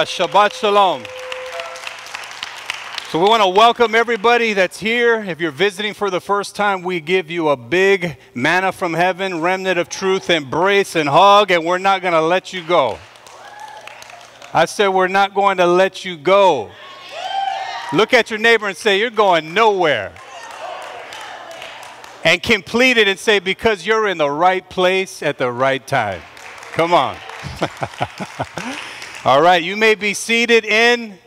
Hallelujah. Shabbat Shalom. So, we want to welcome everybody that's here. If you're visiting for the first time, we give you a big manna from heaven, remnant of truth, embrace and hug, and we're not going to let you go. I said, We're not going to let you go. Look at your neighbor and say, You're going nowhere. And complete it and say, Because you're in the right place at the right time. Come on. All right, you may be seated in.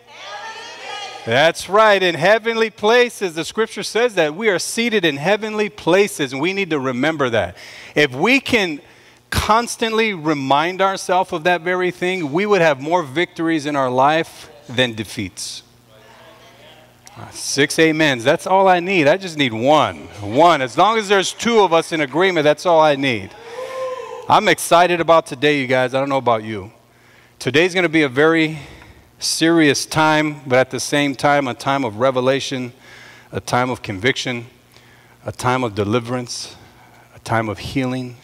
That's right, in heavenly places. The scripture says that we are seated in heavenly places, and we need to remember that. If we can constantly remind ourselves of that very thing, we would have more victories in our life than defeats. Ah, six amens. That's all I need. I just need one. One. As long as there's two of us in agreement, that's all I need. I'm excited about today, you guys. I don't know about you. Today's going to be a very serious time, but at the same time, a time of revelation, a time of conviction, a time of deliverance, a time of healing,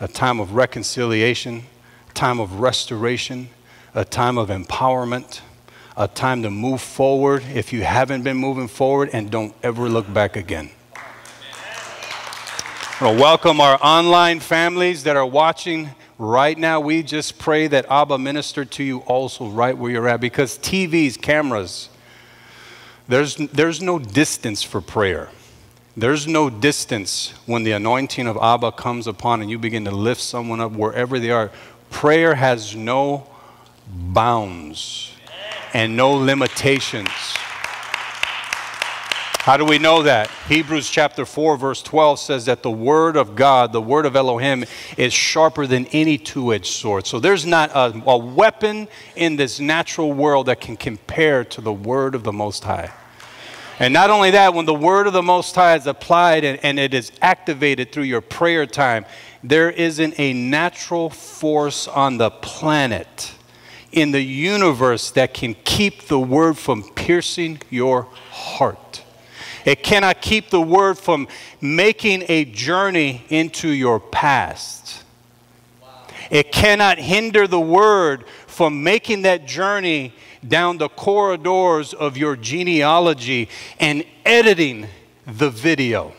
a time of reconciliation, a time of restoration, a time of empowerment, a time to move forward if you haven't been moving forward, and don't ever look back again. I want to welcome our online families that are watching right now. We just pray that Abba ministered to you also right where you're at because TVs, cameras, there's, there's no distance for prayer. There's no distance when the anointing of Abba comes upon and you begin to lift someone up wherever they are. Prayer has no bounds and no limitations. How do we know that? Hebrews chapter 4, verse 12 says that the word of God, the word of Elohim, is sharper than any two edged sword. So there's not a, a, weapon in this natural world that can compare to the word of the Most High. And not only that, when the word of the Most High is applied and, and it is activated through your prayer time, there isn't a natural force on the planet, in the universe, that can keep the word from piercing your heart. It cannot keep the word from making a journey into your past. It cannot hinder the word from making that journey down the corridors of your genealogy and editing the video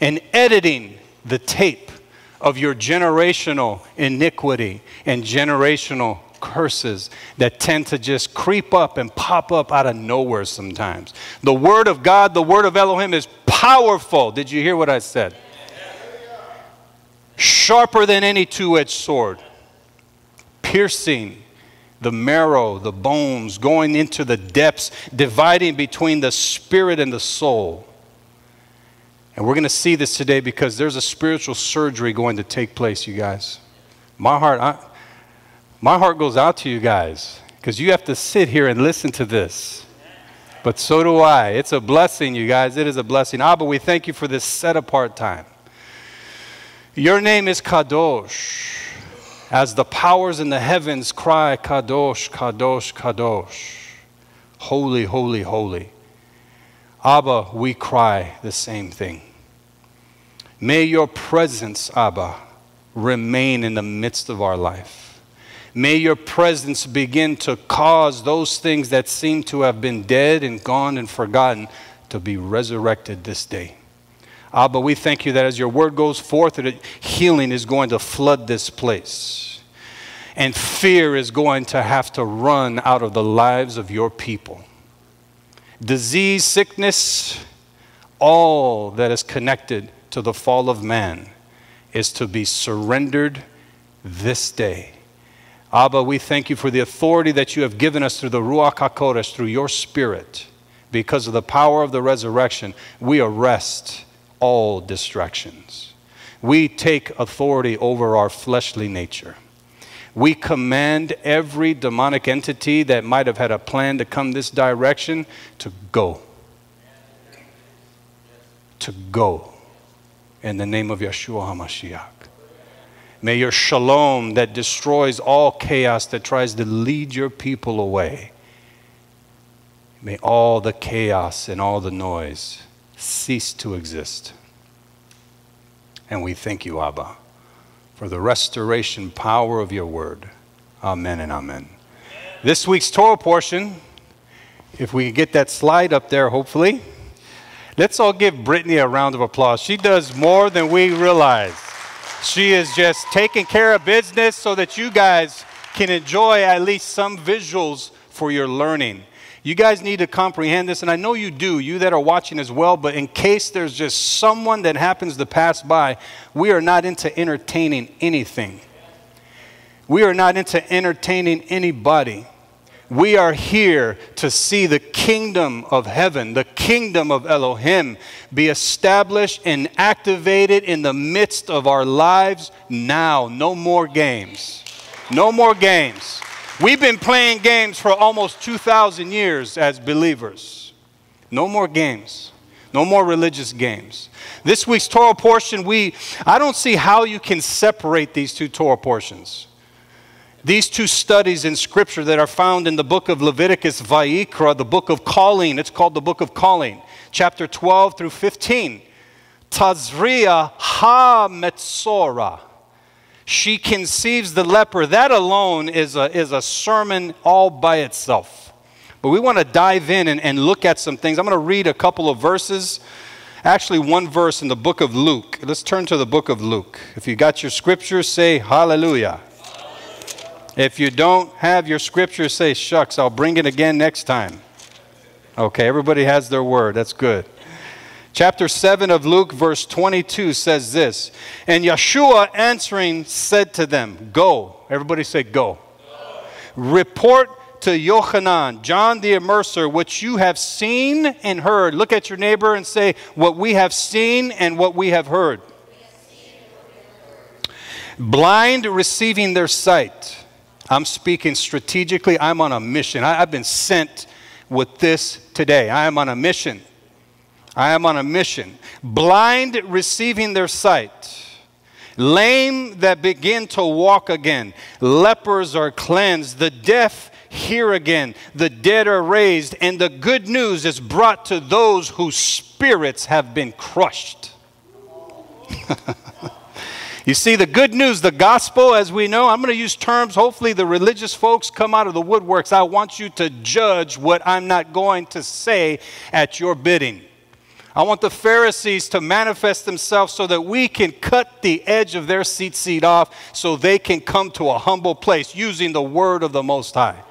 and editing the tape of your generational iniquity and generational curses that tend to just creep up and pop up out of nowhere sometimes. The Word of God, the Word of Elohim is powerful. Did you hear what I said? Sharper than any two edged sword, piercing the marrow, the bones, going into the depths, dividing between the spirit and the soul. And we're going to see this today because there's a spiritual surgery going to take place, you guys. My heart, I, my heart goes out to you guys because you have to sit here and listen to this. But so do I. It's a blessing, you guys. It is a blessing. Abba, we thank you for this set apart time. Your name is Kadosh. As the powers in the heavens cry, Kadosh, Kadosh, Kadosh. Holy, holy, holy. Abba, we cry the same thing. May your presence, Abba, remain in the midst of our life. May your presence begin to cause those things that seem to have been dead and gone and forgotten to be resurrected this day. Abba, we thank you that as your word goes forth, that healing is going to flood this place. And fear is going to have to run out of the lives of your people. Disease, sickness, all that is connected to the fall of man is to be surrendered this day Abba, we thank you for the authority that you have given us through the Ruach HaKodesh, through your Spirit. Because of the power of the resurrection, we arrest all distractions. We take authority over our fleshly nature. We command every demonic entity that might have had a plan to come this direction to go. To go. In the name of Yeshua HaMashiach. May your shalom that destroys all chaos that tries to lead your people away, may all the chaos and all the noise cease to exist. And we thank you, Abba, for the restoration power of your word. Amen and amen. This week's Torah portion, if we can get that slide up there, hopefully. Let's all give Brittany a round of applause. She does more than we realize. She is just taking care of business so that you guys can enjoy at least some visuals for your learning. You guys need to comprehend this, and I know you do, you that are watching as well, but in case there's just someone that happens to pass by, we are not into entertaining anything. We are not into entertaining anybody. We are here to see the kingdom of heaven, the kingdom of Elohim, be established and activated in the midst of our lives now. No more games. No more games. We've been playing games for almost 2,000 years as believers. No more games. No more religious games. This week's Torah portion, we I don't see how you can separate these two Torah portions. These two studies in Scripture that are found in the book of Leviticus, Vayikra, the book of calling, it's called the book of calling, chapter 12 through 15. Tazria ha metzora. She conceives the leper. That alone is a, is a sermon all by itself. But we want to dive in and, and look at some things. I'm going to read a couple of verses. Actually, one verse in the book of Luke. Let's turn to the book of Luke. If you got your scripture, say hallelujah. If you don't have your scripture, say, shucks, I'll bring it again next time. Okay, everybody has their word. That's good. Chapter 7 of Luke, verse 22 says this And Yeshua answering said to them, Go. Everybody say, Go. go. Report to Yochanan, John the Immerser, what you have seen and heard. Look at your neighbor and say, What we have seen and what we have heard. Blind receiving their sight I'm speaking strategically. I'm on a mission. I, have been sent with this today. I am on a mission. I am on a mission. Blind receiving their sight. Lame that begin to walk again. Lepers are cleansed. The deaf hear again. The dead are raised. And the good news is brought to those whose spirits have been crushed. You see, the good news, the gospel, as we know, I'm going to use terms, hopefully, the religious folks come out of the woodworks. I want you to judge what I'm not going to say at your bidding. I want the Pharisees to manifest themselves so that we can cut the edge of their seat seat off so they can come to a humble place using the word of the Most High.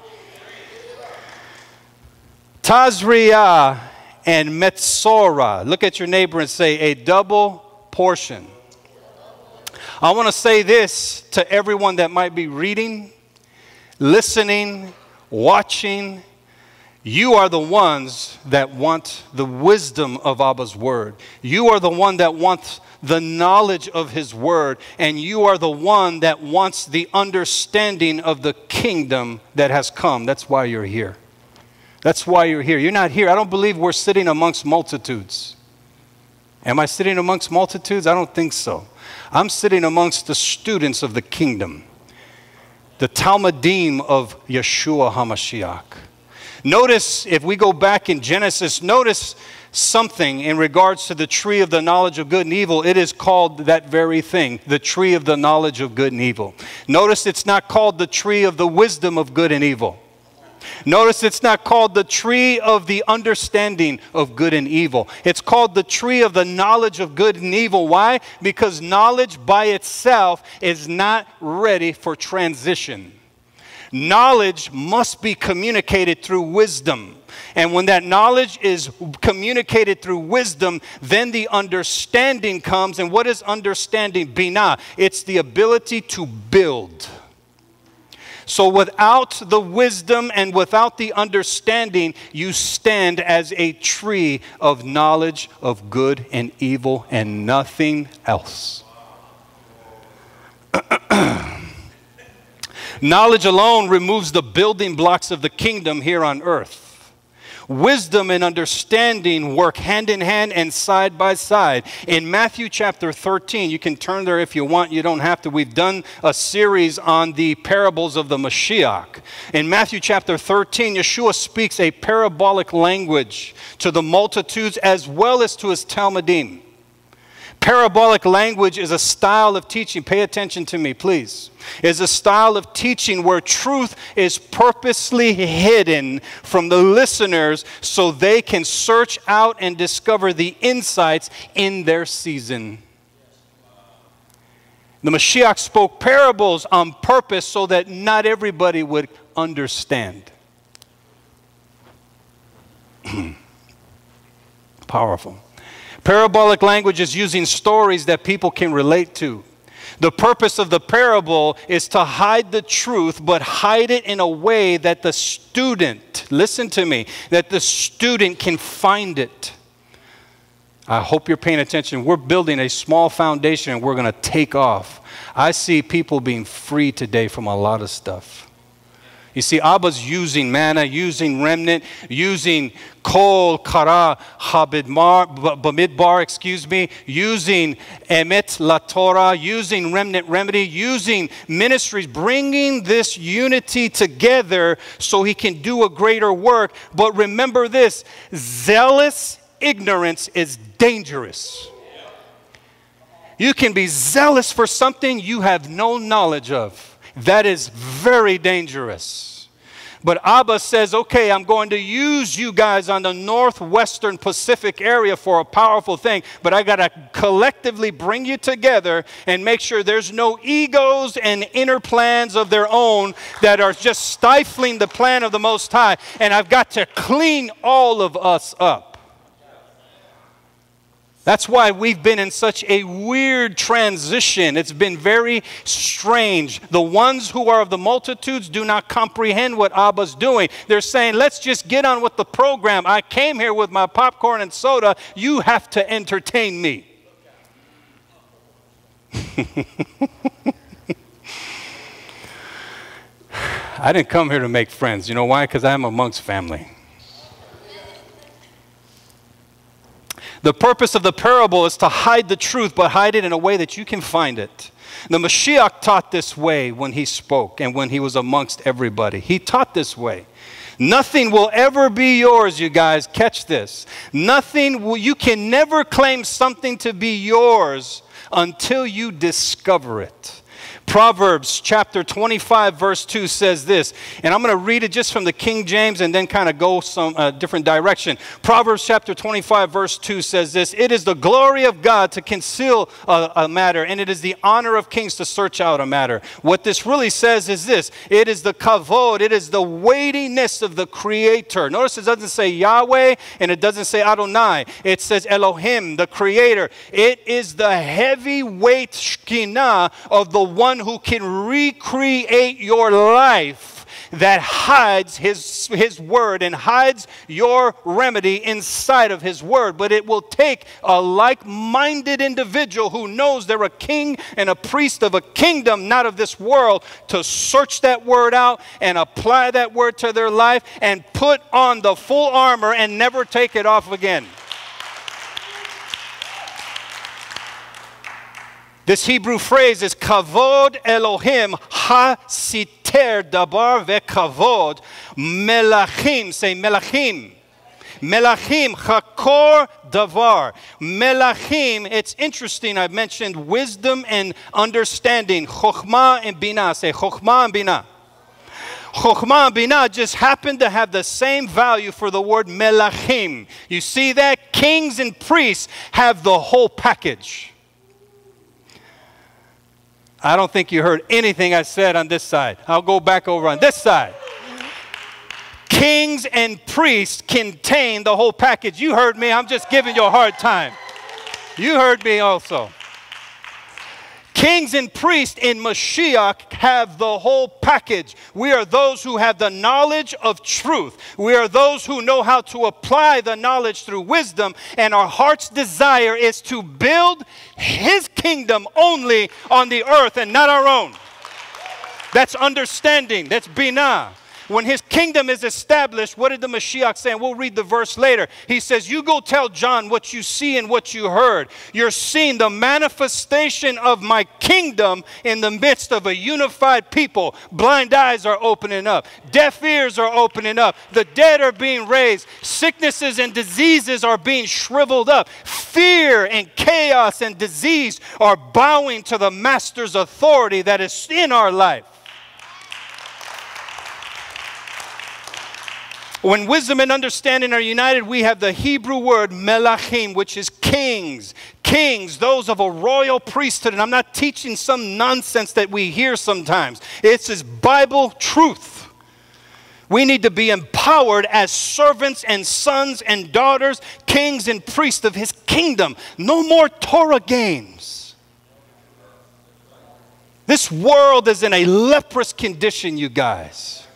Tazria and Metzora. Look at your neighbor and say, a double portion. I want to say this to everyone that might be reading, listening, watching. You are the ones that want the wisdom of Abba's word. You are the one that wants the knowledge of his word. And you are the one that wants the understanding of the kingdom that has come. That's why you're here. That's why you're here. You're not here. I don't believe we're sitting amongst multitudes. Am I sitting amongst multitudes? I don't think so. I'm sitting amongst the students of the kingdom, the Talmudim of Yeshua HaMashiach. Notice, if we go back in Genesis, notice something in regards to the tree of the knowledge of good and evil. It is called that very thing, the tree of the knowledge of good and evil. Notice it's not called the tree of the wisdom of good and evil. Notice it's not called the tree of the understanding of good and evil. It's called the tree of the knowledge of good and evil. Why? Because knowledge by itself is not ready for transition. Knowledge must be communicated through wisdom. And when that knowledge is communicated through wisdom, then the understanding comes. And what is understanding? Binah. It's the ability to build. So without the wisdom and without the understanding, you stand as a tree of knowledge of good and evil and nothing else. knowledge alone removes the building blocks of the kingdom here on earth. Wisdom and understanding work hand in hand and side by side. In Matthew chapter 13, you can turn there if you want, you don't have to. We've done a series on the parables of the Mashiach. In Matthew chapter 13, Yeshua speaks a parabolic language to the multitudes as well as to his Talmudim. Parabolic language is a style of teaching. Pay attention to me, please. Is a style of teaching where truth is purposely hidden from the listeners so they can search out and discover the insights in their season. The Mashiach spoke parables on purpose so that not everybody would understand. Powerful. Parabolic language is using stories that people can relate to. The purpose of the parable is to hide the truth, but hide it in a way that the student, listen to me, that the student can find it. I hope you're paying attention. We're building a small foundation and we're going to take off. I see people being free today from a lot of stuff. You see, Abba's using manna, using remnant, using kol, kara, habidmar, bamidbar, excuse me, using emet, la Torah, using remnant remedy, using ministries, bringing this unity together so he can do a greater work. But remember this zealous ignorance is dangerous. You can be zealous for something you have no knowledge of. That is very dangerous. But Abba says, okay, I'm going to use you guys on the northwestern Pacific area for a powerful thing, but I got to collectively bring you together and make sure there's no egos and inner plans of their own that are just stifling the plan of the Most High. And I've got to clean all of us up. That's why we've been in such a weird transition. It's been very strange. The ones who are of the multitudes do not comprehend what Abba's doing. They're saying, let's just get on with the program. I came here with my popcorn and soda. You have to entertain me. I didn't come here to make friends. You know why? Because I'm amongst family. The purpose of the parable is to hide the truth, but hide it in a way that you can find it. The Mashiach taught this way when he spoke and when he was amongst everybody. He taught this way. Nothing will ever be yours, you guys. Catch this. Nothing will, you can never claim something to be yours until you discover it. Proverbs chapter 25, verse 2 says this, and I'm going to read it just from the King James and then kind of go some uh, different direction. Proverbs chapter 25, verse 2 says this It is the glory of God to conceal a, a matter, and it is the honor of kings to search out a matter. What this really says is this it is the kavod, it is the weightiness of the Creator. Notice it doesn't say Yahweh and it doesn't say Adonai, it says Elohim, the Creator. It is the heavyweight Shekhinah of the one who can recreate your life that hides his, his word and hides your remedy inside of his word. But it will take a like minded individual who knows they're a king and a priest of a kingdom, not of this world, to search that word out and apply that word to their life and put on the full armor and never take it off again. This Hebrew phrase is kavod Elohim ha-siter dabar ve'kavod melachim. Say melachim. Melachim, chakor davar. Melachim, it's interesting, I've mentioned wisdom and understanding. Chokhmah and bina. Say chokhmah and bina. Chokhmah and Binah just happen to have the same value for the word melachim. You see that? Kings and priests have the whole package. I don't think you heard anything I said on this side. I'll go back over on this side. Kings and priests contain the whole package. You heard me. I'm just giving you a hard time. You heard me also. Kings and priests in Mashiach have the whole package. We are those who have the knowledge of truth. We are those who know how to apply the knowledge through wisdom, and our heart's desire is to build His kingdom only on the earth and not our own. That's understanding, that's binah. When his kingdom is established, what did the Mashiach say? And we'll read the verse later. He says, You go tell John what you see and what you heard. You're seeing the manifestation of my kingdom in the midst of a unified people. Blind eyes are opening up, deaf ears are opening up, the dead are being raised, sicknesses and diseases are being shriveled up, fear and chaos and disease are bowing to the master's authority that is in our life. When wisdom and understanding are united, we have the Hebrew word melachim, which is kings. Kings, those of a royal priesthood. And I'm not teaching some nonsense that we hear sometimes, it's His Bible truth. We need to be empowered as servants and sons and daughters, kings and priests of His kingdom. No more Torah games. This world is in a leprous condition, you guys.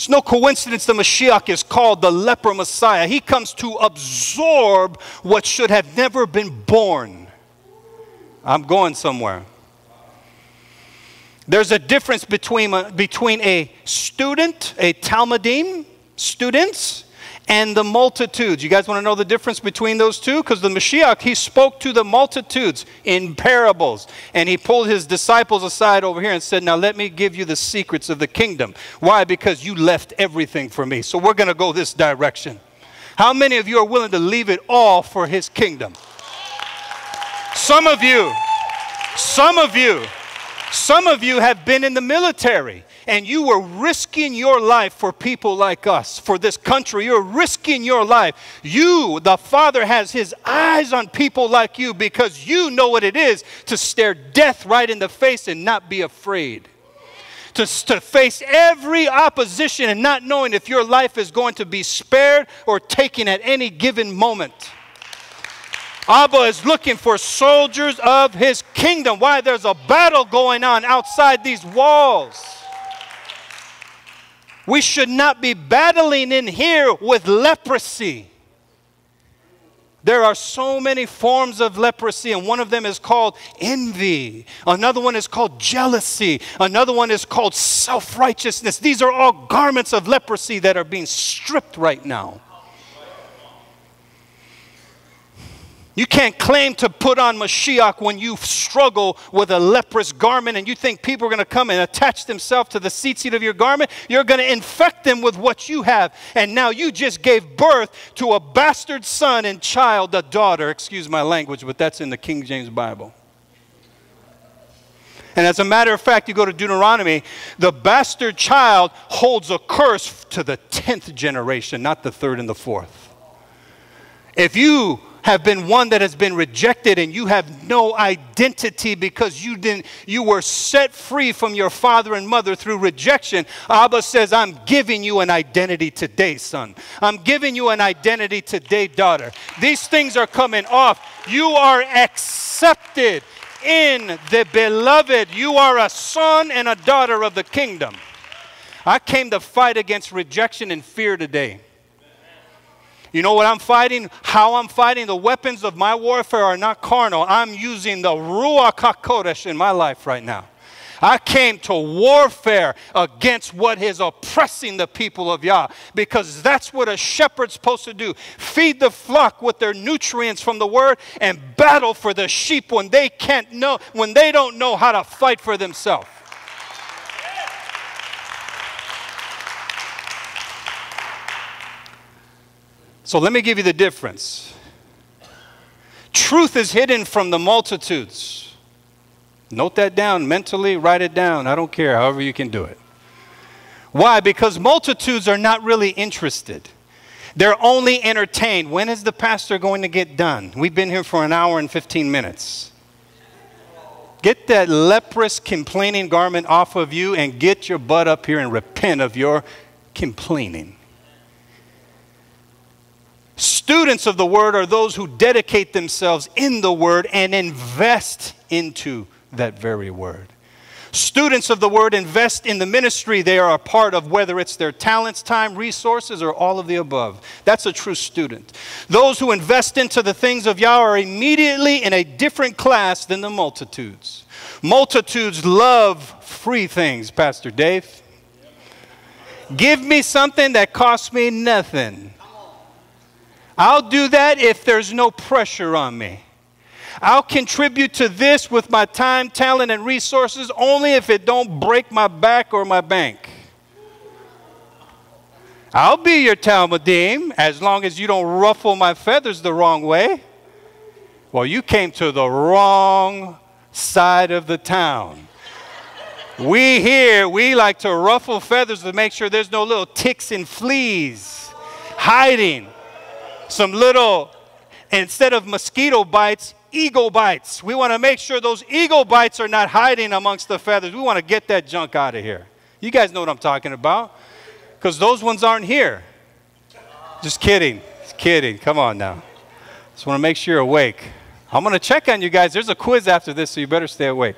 It's no coincidence the Mashiach is called the leper Messiah. He comes to absorb what should have never been born. I'm going somewhere. There's a difference between a, between a student, a Talmudim, students, and the multitudes. You guys want to know the difference between those two? Because the Mashiach, he spoke to the multitudes in parables. And he pulled his disciples aside over here and said, Now let me give you the secrets of the kingdom. Why? Because you left everything for me. So we're going to go this direction. How many of you are willing to leave it all for his kingdom? Some of you, some of you, some of you have been in the military and you were risking your life for people like us, for this country. You're risking your life. You, the Father, has His eyes on people like you because you know what it is to stare death right in the face and not be afraid. To, to face every opposition and not knowing if your life is going to be spared or taken at any given moment. Abba is looking for soldiers of his kingdom. Why? There's a battle going on outside these walls. We should not be battling in here with leprosy. There are so many forms of leprosy, and one of them is called envy. Another one is called jealousy. Another one is called self righteousness. These are all garments of leprosy that are being stripped right now. You can't claim to put on Mashiach when you struggle with a leprous garment and you think people are going to come and attach themselves to the seat seat of your garment. You're going to infect them with what you have. And now you just gave birth to a bastard son and child, a daughter. Excuse my language, but that's in the King James Bible. And as a matter of fact, you go to Deuteronomy, the bastard child holds a curse to the 10th generation, not the third and the fourth. If you have been one that has been rejected and you have no identity because you didn't you were set free from your father and mother through rejection abba says i'm giving you an identity today son. I'm giving you an identity today daughter. These things are coming off. You are accepted in the beloved. You are a son and a daughter of the kingdom. I came to fight against rejection and fear today you know what I'm fighting? How I'm fighting? The weapons of my warfare are not carnal. I'm using the Ruach HaKodesh in my life right now. I came to warfare against what is oppressing the people of Yah because that's what a shepherd's supposed to do. Feed the flock with their nutrients from the word and battle for the sheep when they can't know, when they don't know how to fight for themselves. So let me give you the difference. Truth is hidden from the multitudes. Note that down mentally, write it down. I don't care, however you can do it. Why? Because multitudes are not really interested. They're only entertained. When is the pastor going to get done? We've been here for an hour and 15 minutes. Get that leprous complaining garment off of you and get your butt up here and repent of your complaining. Students of the word are those who dedicate themselves in the word and invest into that very word. Students of the word invest in the ministry they are a part of, whether it's their talents, time, resources, or all of the above. That's a true student. Those who invest into the things of Yah are immediately in a different class than the multitudes. Multitudes love free things, Pastor Dave. Give me something that costs me nothing. I'll do that if there's no pressure on me. I'll contribute to this with my time, talent, and resources only if it don't break my back or my bank. I'll be your Talmudim as long as you don't ruffle my feathers the wrong way. Well, you came to the wrong side of the town. We here, we like to ruffle feathers to make sure there's no little ticks and fleas hiding. Some little, instead of mosquito bites, eagle bites. We want to make sure those eagle bites are not hiding amongst the feathers. We want to get that junk out of here. You guys know what I'm talking about because those ones aren't here. Just kidding. Just kidding. Come on now. Just want to make sure you're awake. I'm going to check on you guys. There's a quiz after this, so you better stay awake.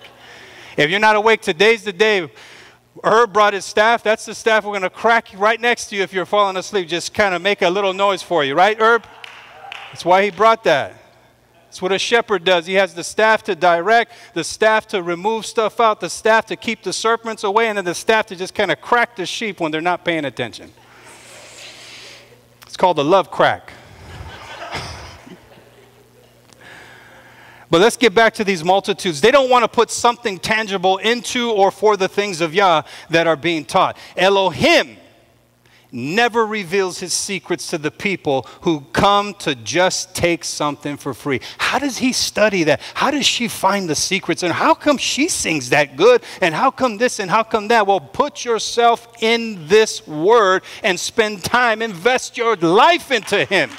If you're not awake, today's the day. Herb brought his staff. That's the staff we're going to crack right next to you if you're falling asleep. Just kind of make a little noise for you, right, Herb? That's why he brought that. That's what a shepherd does. He has the staff to direct, the staff to remove stuff out, the staff to keep the serpents away, and then the staff to just kind of crack the sheep when they're not paying attention. It's called the love crack. But let's get back to these multitudes. They don't want to put something tangible into or for the things of Yah that are being taught. Elohim never reveals his secrets to the people who come to just take something for free. How does he study that? How does she find the secrets? And how come she sings that good? And how come this and how come that? Well, put yourself in this word and spend time, invest your life into him.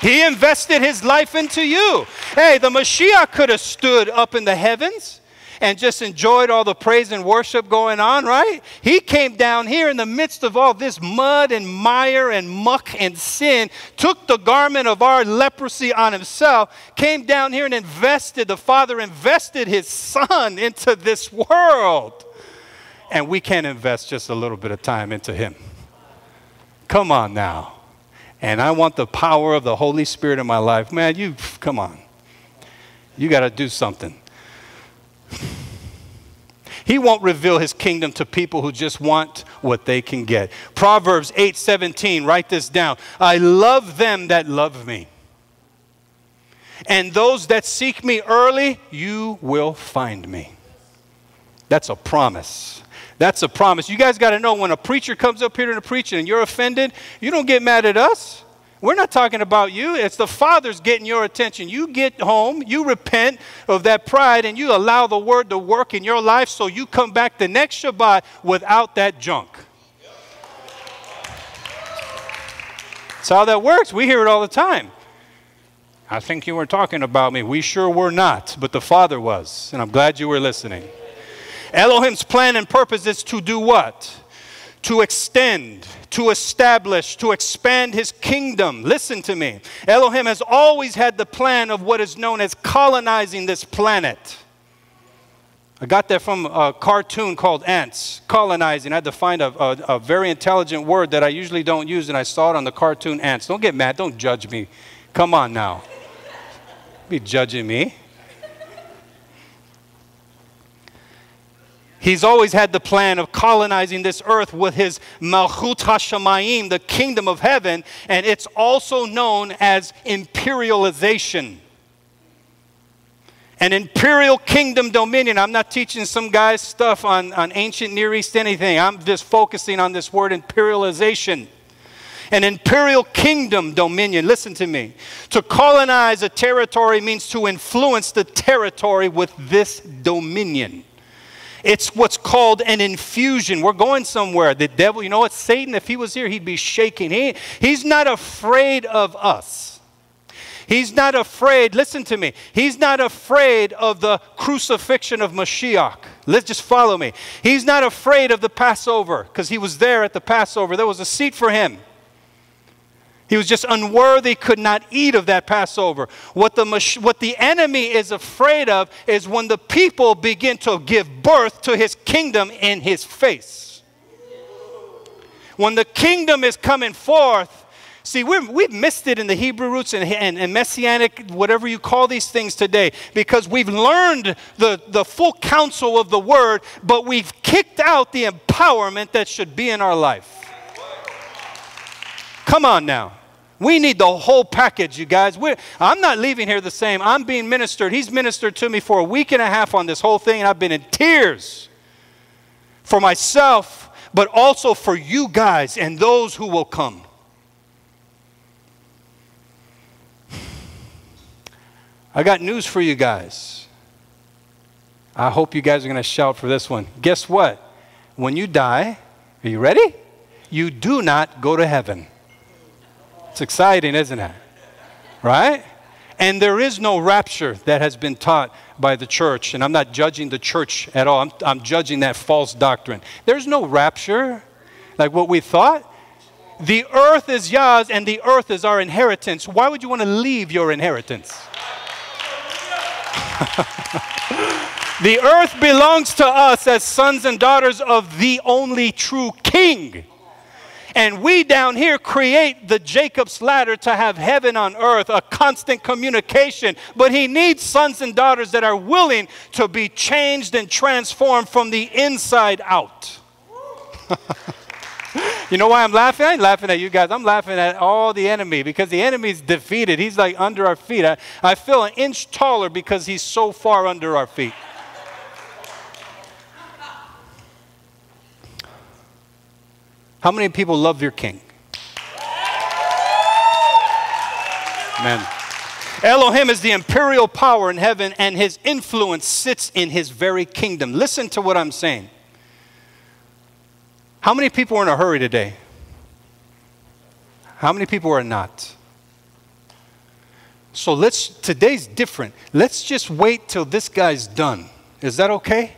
He invested his life into you. Hey, the Mashiach could have stood up in the heavens and just enjoyed all the praise and worship going on, right? He came down here in the midst of all this mud and mire and muck and sin, took the garment of our leprosy on himself, came down here and invested, the Father invested his Son into this world. And we can't invest just a little bit of time into him. Come on now. And I want the power of the Holy Spirit in my life. Man, you, come on. You got to do something. He won't reveal his kingdom to people who just want what they can get. Proverbs 8:17, write this down. I love them that love me. And those that seek me early, you will find me. That's a promise. That's a promise. You guys got to know when a preacher comes up here to preach and you're offended, you don't get mad at us. We're not talking about you. It's the Father's getting your attention. You get home, you repent of that pride, and you allow the Word to work in your life so you come back the next Shabbat without that junk. That's how that works. We hear it all the time. I think you were talking about me. We sure were not, but the Father was, and I'm glad you were listening. Elohim's plan and purpose is to do what? To extend to establish, to expand his kingdom. Listen to me. Elohim has always had the plan of what is known as colonizing this planet. I got that from a cartoon called Ants, colonizing. I had to find a, a, a, very intelligent word that I usually don't use, and I saw it on the cartoon Ants. Don't get mad. Don't judge me. Come on now. Be judging me. He's always had the plan of colonizing this earth with his Malchut HaShamayim, the kingdom of heaven, and it's also known as imperialization. An imperial kingdom dominion. I'm not teaching some guy's stuff on, on ancient Near East anything. I'm just focusing on this word imperialization. An imperial kingdom dominion. Listen to me. To colonize a territory means to influence the territory with this dominion. It's what's called an infusion. We're going somewhere. The devil, you know what? Satan, if he was here, he'd be shaking. He, he's not afraid of us. He's not afraid, listen to me, he's not afraid of the crucifixion of Mashiach. Let's just follow me. He's not afraid of the Passover because he was there at the Passover. There was a seat for him. He was just unworthy, could not eat of that Passover. What the, what the enemy is afraid of is when the people begin to give birth to his kingdom in his face. When the kingdom is coming forth, see, we we've missed it in the Hebrew roots and, and, and, messianic, whatever you call these things today, because we've learned the, the full counsel of the word, but we've kicked out the empowerment that should be in our life. Come on now. We need the whole package, you guys. We're, I'm not leaving here the same. I'm being ministered. He's ministered to me for a week and a half on this whole thing, and I've been in tears for myself, but also for you guys and those who will come. I got news for you guys. I hope you guys are going to shout for this one. Guess what? When you die, are you ready? You do not go to heaven. It's exciting, isn't it? Right? And there is no rapture that has been taught by the church. And I'm not judging the church at all, I'm, I'm judging that false doctrine. There's no rapture like what we thought. The earth is Yah's and the earth is our inheritance. Why would you want to leave your inheritance? the earth belongs to us as sons and daughters of the only true king. And we down here create the Jacob's ladder to have heaven on earth, a constant communication. But he needs sons and daughters that are willing to be changed and transformed from the inside out. you know why I'm laughing? I ain't laughing at you guys. I'm laughing at all the enemy because the enemy's defeated. He's like under our feet. I, I feel an inch taller because he's so far under our feet. How many people love your king? Amen. Elohim is the imperial power in heaven, and his influence sits in his very kingdom. Listen to what I'm saying. How many people are in a hurry today? How many people are not? So let's, today's different. Let's just wait till this guy's done. Is that okay?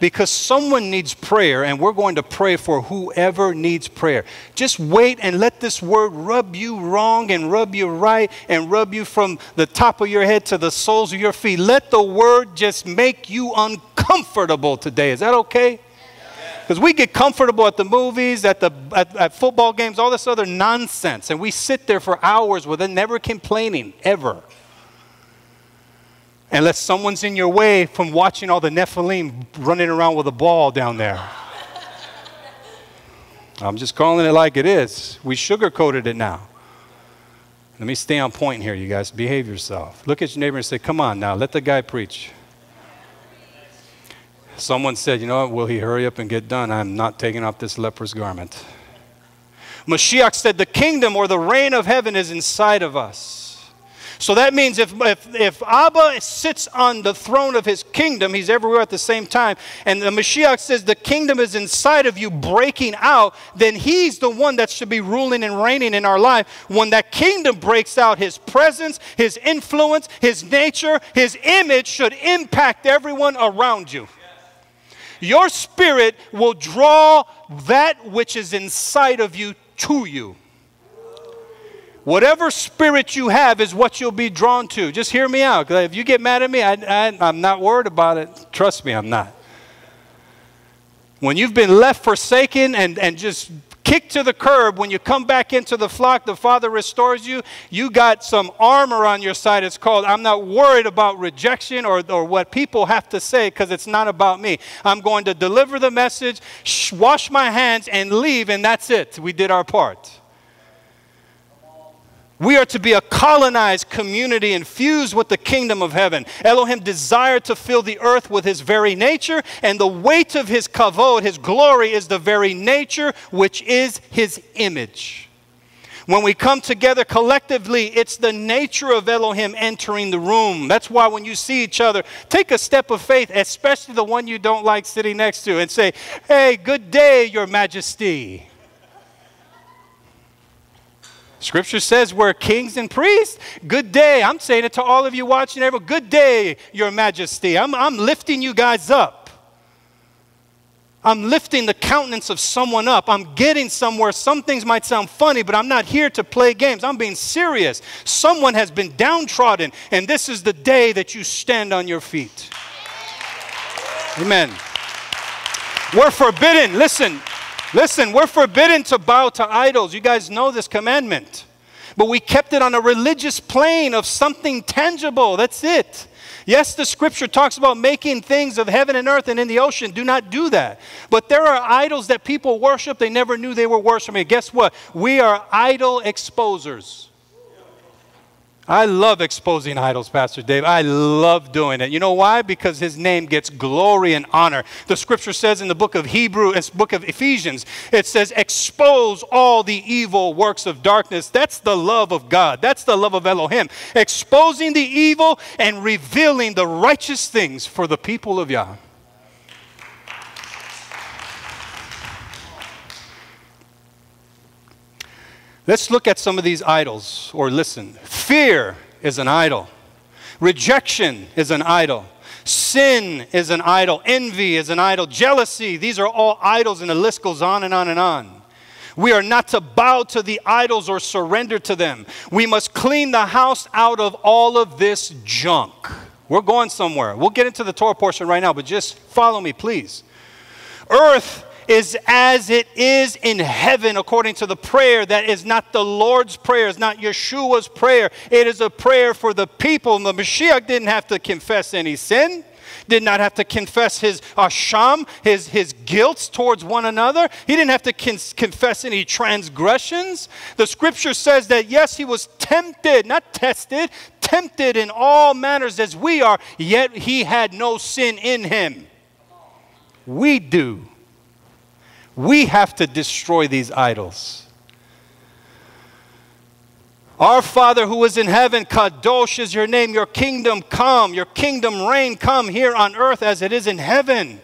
Because someone needs prayer and we're going to pray for whoever needs prayer. Just wait and let this word rub you wrong and rub you right and rub you from the top of your head to the soles of your feet. Let the word just make you uncomfortable today. Is that okay? Because we get comfortable at the movies, at, the, at, at, football games, all this other nonsense, and we sit there for hours without never complaining, ever unless someone's in your way from watching all the Nephilim running around with a ball down there. I'm just calling it like it is. We sugarcoated it now. Let me stay on point here, you guys. Behave yourself. Look at your neighbor and say, Come on now, let the guy preach. Someone said, You know what? Will he hurry up and get done? I'm not taking off this leper's garment. Mashiach said, The kingdom or the reign of heaven is inside of us. So that means if, if, if Abba sits on the throne of his kingdom, he's everywhere at the same time, and the Mashiach says the kingdom is inside of you breaking out, then he's the one that should be ruling and reigning in our life. When that kingdom breaks out, his presence, his influence, his nature, his image should impact everyone around you. Your spirit will draw that which is inside of you to you. Whatever spirit you have is what you'll be drawn to. Just hear me out. If you get mad at me, I, I, I'm not worried about it. Trust me, I'm not. When you've been left forsaken and, and just kicked to the curb, when you come back into the flock, the Father restores you. You got some armor on your side. It's called, I'm not worried about rejection or, or what people have to say because it's not about me. I'm going to deliver the message, wash my hands, and leave, and that's it. We did our part. We are to be a colonized community infused with the kingdom of heaven. Elohim desired to fill the earth with his very nature, and the weight of his kavod, his glory, is the very nature which is his image. When we come together collectively, it's the nature of Elohim entering the room. That's why when you see each other, take a step of faith, especially the one you don't like sitting next to, and say, Hey, good day, Your Majesty. Scripture says we're kings and priests. Good day. I'm saying it to all of you watching everyone. Good day, Your Majesty. I'm, I'm lifting you guys up. I'm lifting the countenance of someone up. I'm getting somewhere. Some things might sound funny, but I'm not here to play games. I'm being serious. Someone has been downtrodden, and this is the day that you stand on your feet. Amen. We're forbidden. Listen, Listen, we're forbidden to bow to idols. You guys know this commandment. But we kept it on a religious plane of something tangible. That's it. Yes, the scripture talks about making things of heaven and earth and in the ocean. Do not do that. But there are idols that people worship they never knew they were worshiping. Guess what? We are idol exposers. I love exposing idols, Pastor Dave. I love doing it. You know why? Because his name gets glory and honor. The scripture says in the book of Hebrew, it's book of Ephesians, it says, expose all the evil works of darkness. That's the love of God. That's the love of Elohim. Exposing the evil and revealing the righteous things for the people of Yah. Let's look at some of these idols or listen. Fear is an idol, rejection is an idol. Sin is an idol. Envy is an idol. Jealousy, these are all idols, and the list goes on and on and on. We are not to bow to the idols or surrender to them. We must clean the house out of all of this junk. We're going somewhere. We'll get into the Torah portion right now, but just follow me, please. Earth is as it is in heaven, according to the prayer that is not the Lord's prayer, it's not Yeshua's prayer. It is a prayer for the people. And the Mashiach didn't have to confess any sin did not have to confess his asham, his, his guilt towards one another. He didn't have to con- confess any transgressions. The scripture says that, yes, he was tempted, not tested, tempted in all manners as we are, yet he had no sin in him. We do. We have to destroy these idols. Our Father who is in heaven, Kadosh is your name, your kingdom come, your kingdom reign come here on earth as it is in heaven.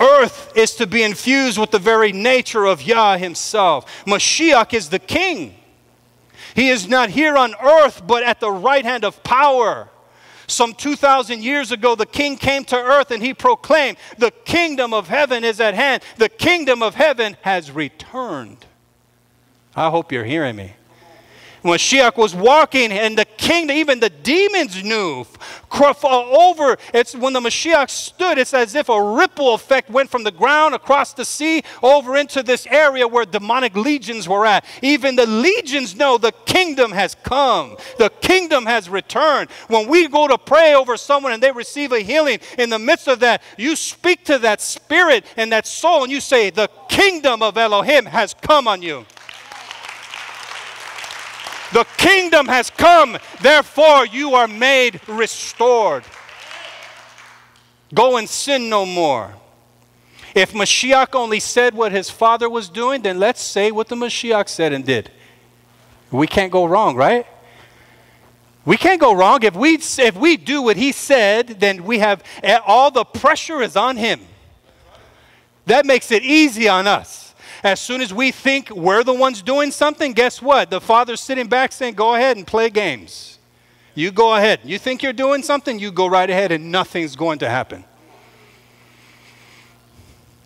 Earth is to be infused with the very nature of Yah himself. Mashiach is the king. He is not here on earth, but at the right hand of power. Some 2,000 years ago, the king came to earth and he proclaimed, The kingdom of heaven is at hand. The kingdom of heaven has returned. I hope you're hearing me. Mashiach was walking, and the kingdom, even the demons knew. Uh, over, it's when the Mashiach stood, it's as if a ripple effect went from the ground across the sea over into this area where demonic legions were at. Even the legions know the kingdom has come, the kingdom has returned. When we go to pray over someone and they receive a healing, in the midst of that, you speak to that spirit and that soul, and you say, The kingdom of Elohim has come on you. The kingdom has come, therefore you are made restored. Go and sin no more. If Mashiach only said what his father was doing, then let's say what the Mashiach said and did. We can't go wrong, right? We can't go wrong. If we, if we do what he said, then we have eh, all the pressure is on him. That makes it easy on us. As soon as we think we're the ones doing something, guess what? The Father's sitting back saying, Go ahead and play games. You go ahead. You think you're doing something, you go right ahead, and nothing's going to happen.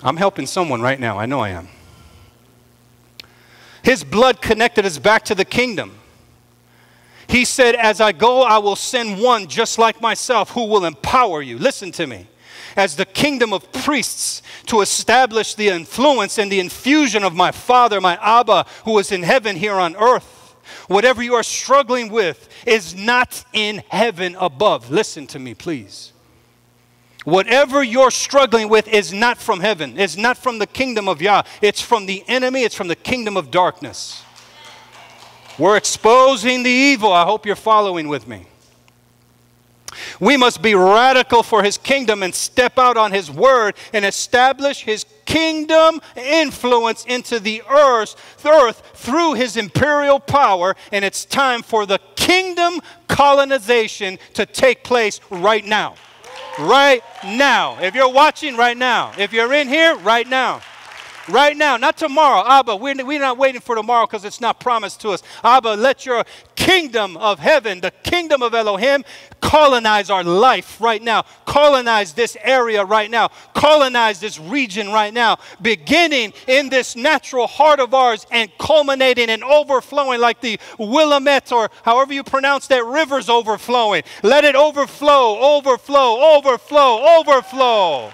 I'm helping someone right now. I know I am. His blood connected us back to the kingdom. He said, As I go, I will send one just like myself who will empower you. Listen to me as the kingdom of priests to establish the influence and the infusion of my Father, my Abba, who is in heaven here on earth. Whatever you are struggling with is not in heaven above. Listen to me, please. Whatever you're struggling with is not from heaven, it's not from the kingdom of Yah. It's from the enemy, it's from the kingdom of darkness. We're exposing the evil. I hope you're following with me. We must be radical for his kingdom and step out on his word and establish his kingdom influence into the earth, the earth through his imperial power. And it's time for the kingdom colonization to take place right now. Right now. If you're watching right now, if you're in here right now. Right now, not tomorrow. Abba, we're, we're not waiting for tomorrow because it's not promised to us. Abba, let your kingdom of heaven, the kingdom of Elohim, colonize our life right now. Colonize this area right now. Colonize this region right now. Beginning in this natural heart of ours and culminating and overflowing like the Willamette or however you pronounce that river's overflowing. Let it overflow, overflow, overflow, overflow.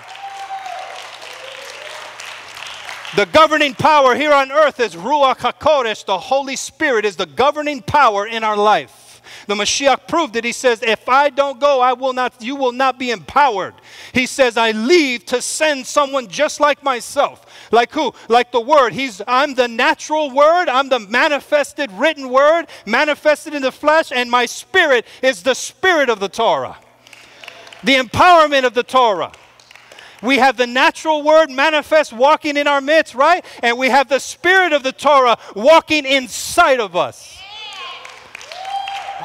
The governing power here on earth is Ruach HaKodesh. The Holy Spirit is the governing power in our life. The Mashiach proved it. He says, If I don't go, I will not, you will not be empowered. He says, I leave to send someone just like myself. Like who? Like the Word. He's I'm the natural word, I'm the manifested written word, manifested in the flesh, and my spirit is the spirit of the Torah. The empowerment of the Torah. We have the natural word manifest walking in our midst, right? And we have the spirit of the Torah walking inside of us.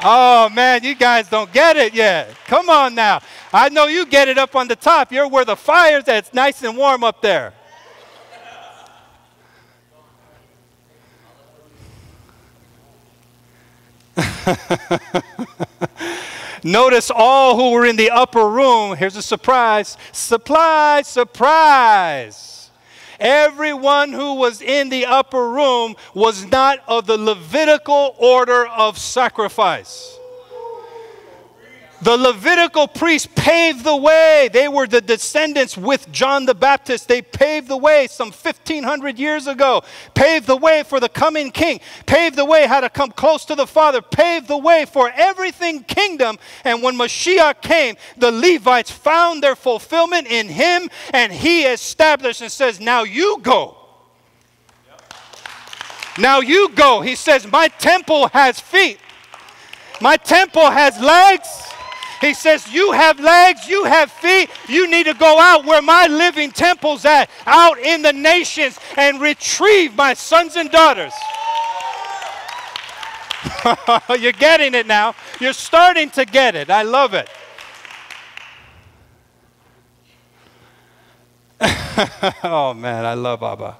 Oh man, you guys don't get it yet. Come on now. I know you get it up on the top. You're where the fire's at. It's nice and warm up there. Notice all who were in the upper room. Here's a surprise. Surprise, surprise. Everyone who was in the upper room was not of the Levitical order of sacrifice. The Levitical priests paved the way. They were the descendants with John the Baptist. They paved the way some 1500 years ago. Paved the way for the coming king. Paved the way how to come close to the Father. Paved the way for everything kingdom. And when Mashiach came, the Levites found their fulfillment in him and he established and says, Now you go. Now you go. He says, My temple has feet. My temple has legs. He says, You have legs, you have feet. You need to go out where my living temple's at, out in the nations, and retrieve my sons and daughters. You're getting it now. You're starting to get it. I love it. oh man, I love Abba.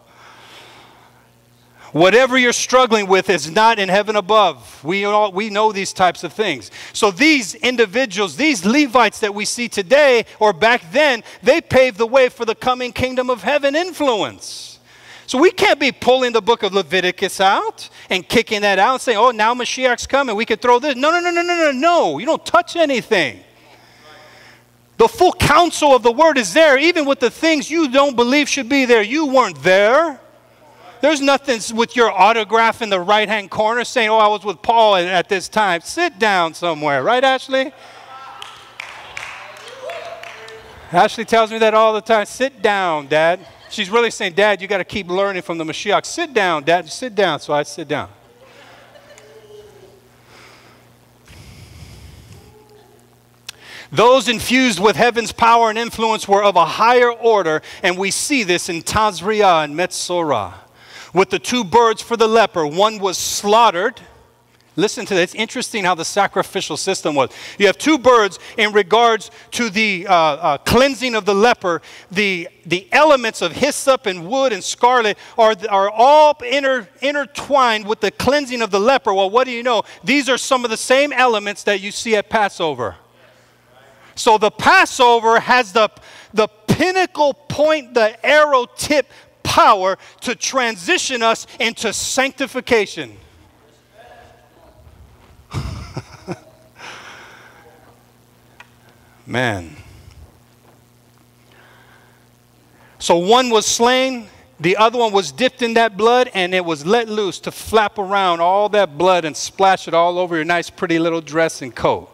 Whatever you're struggling with is not in heaven above. We, all, we know these types of things. So these individuals, these Levites that we see today or back then, they paved the way for the coming kingdom of heaven influence. So we can't be pulling the book of Leviticus out and kicking that out and saying, oh, now Mashiach's coming. We could throw this. No, no, no, no, no, no, no. You don't touch anything. The full counsel of the word is there, even with the things you don't believe should be there. You weren't there. There's nothing with your autograph in the right hand corner saying, Oh, I was with Paul at this time. Sit down somewhere, right, Ashley? Ashley tells me that all the time. Sit down, Dad. She's really saying, Dad, you got to keep learning from the Mashiach. Sit down, Dad. Sit down. So I sit down. Those infused with heaven's power and influence were of a higher order, and we see this in Tazria and Metzorah with the two birds for the leper. One was slaughtered. Listen to this. It's interesting how the sacrificial system was. You have two birds in regards to the uh, uh, cleansing of the leper. The, the elements of hyssop and wood and scarlet are, are all inter, intertwined with the cleansing of the leper. Well, what do you know? These are some of the same elements that you see at Passover. So the Passover has the, the pinnacle point, the arrow tip power to transition us into sanctification. Man. So one was slain, the other one was dipped in that blood, and it was let loose to flap around all that blood and splash it all over your nice, pretty little dress and coat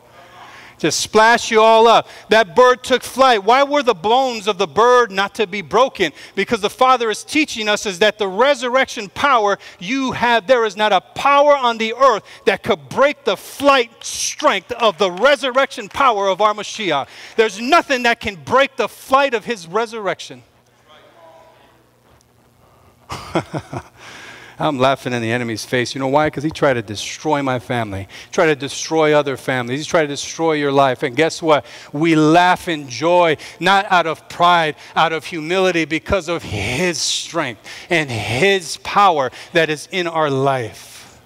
to splash you all up. That bird took flight. Why were the bones of the bird not to be broken? Because the Father is teaching us is that the resurrection power you have, there is not a power on the earth that could break the flight strength of the resurrection power of our Mashiach. There's nothing that can break the flight of his resurrection. I'm laughing in the enemy's face. You know why? Because he tried to destroy my family, tried to destroy other families, he tried to destroy your life. And guess what? We laugh in joy, not out of pride, out of humility, because of his strength and his power that is in our life.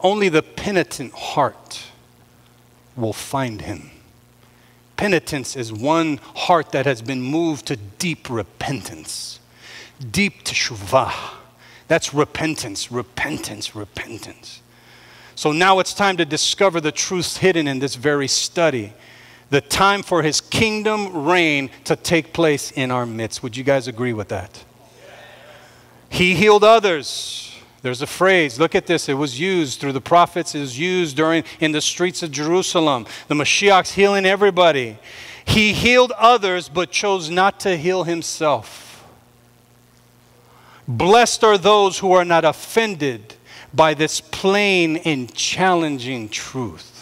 Only the penitent heart will find him. Penitence is one heart that has been moved to deep repentance, deep teshuvah. That's repentance, repentance, repentance. So now it's time to discover the truths hidden in this very study. The time for his kingdom reign to take place in our midst. Would you guys agree with that? He healed others. There's a phrase, look at this, it was used through the prophets, it was used during in the streets of Jerusalem. The Mashiach's healing everybody. He healed others but chose not to heal himself. Blessed are those who are not offended by this plain and challenging truth.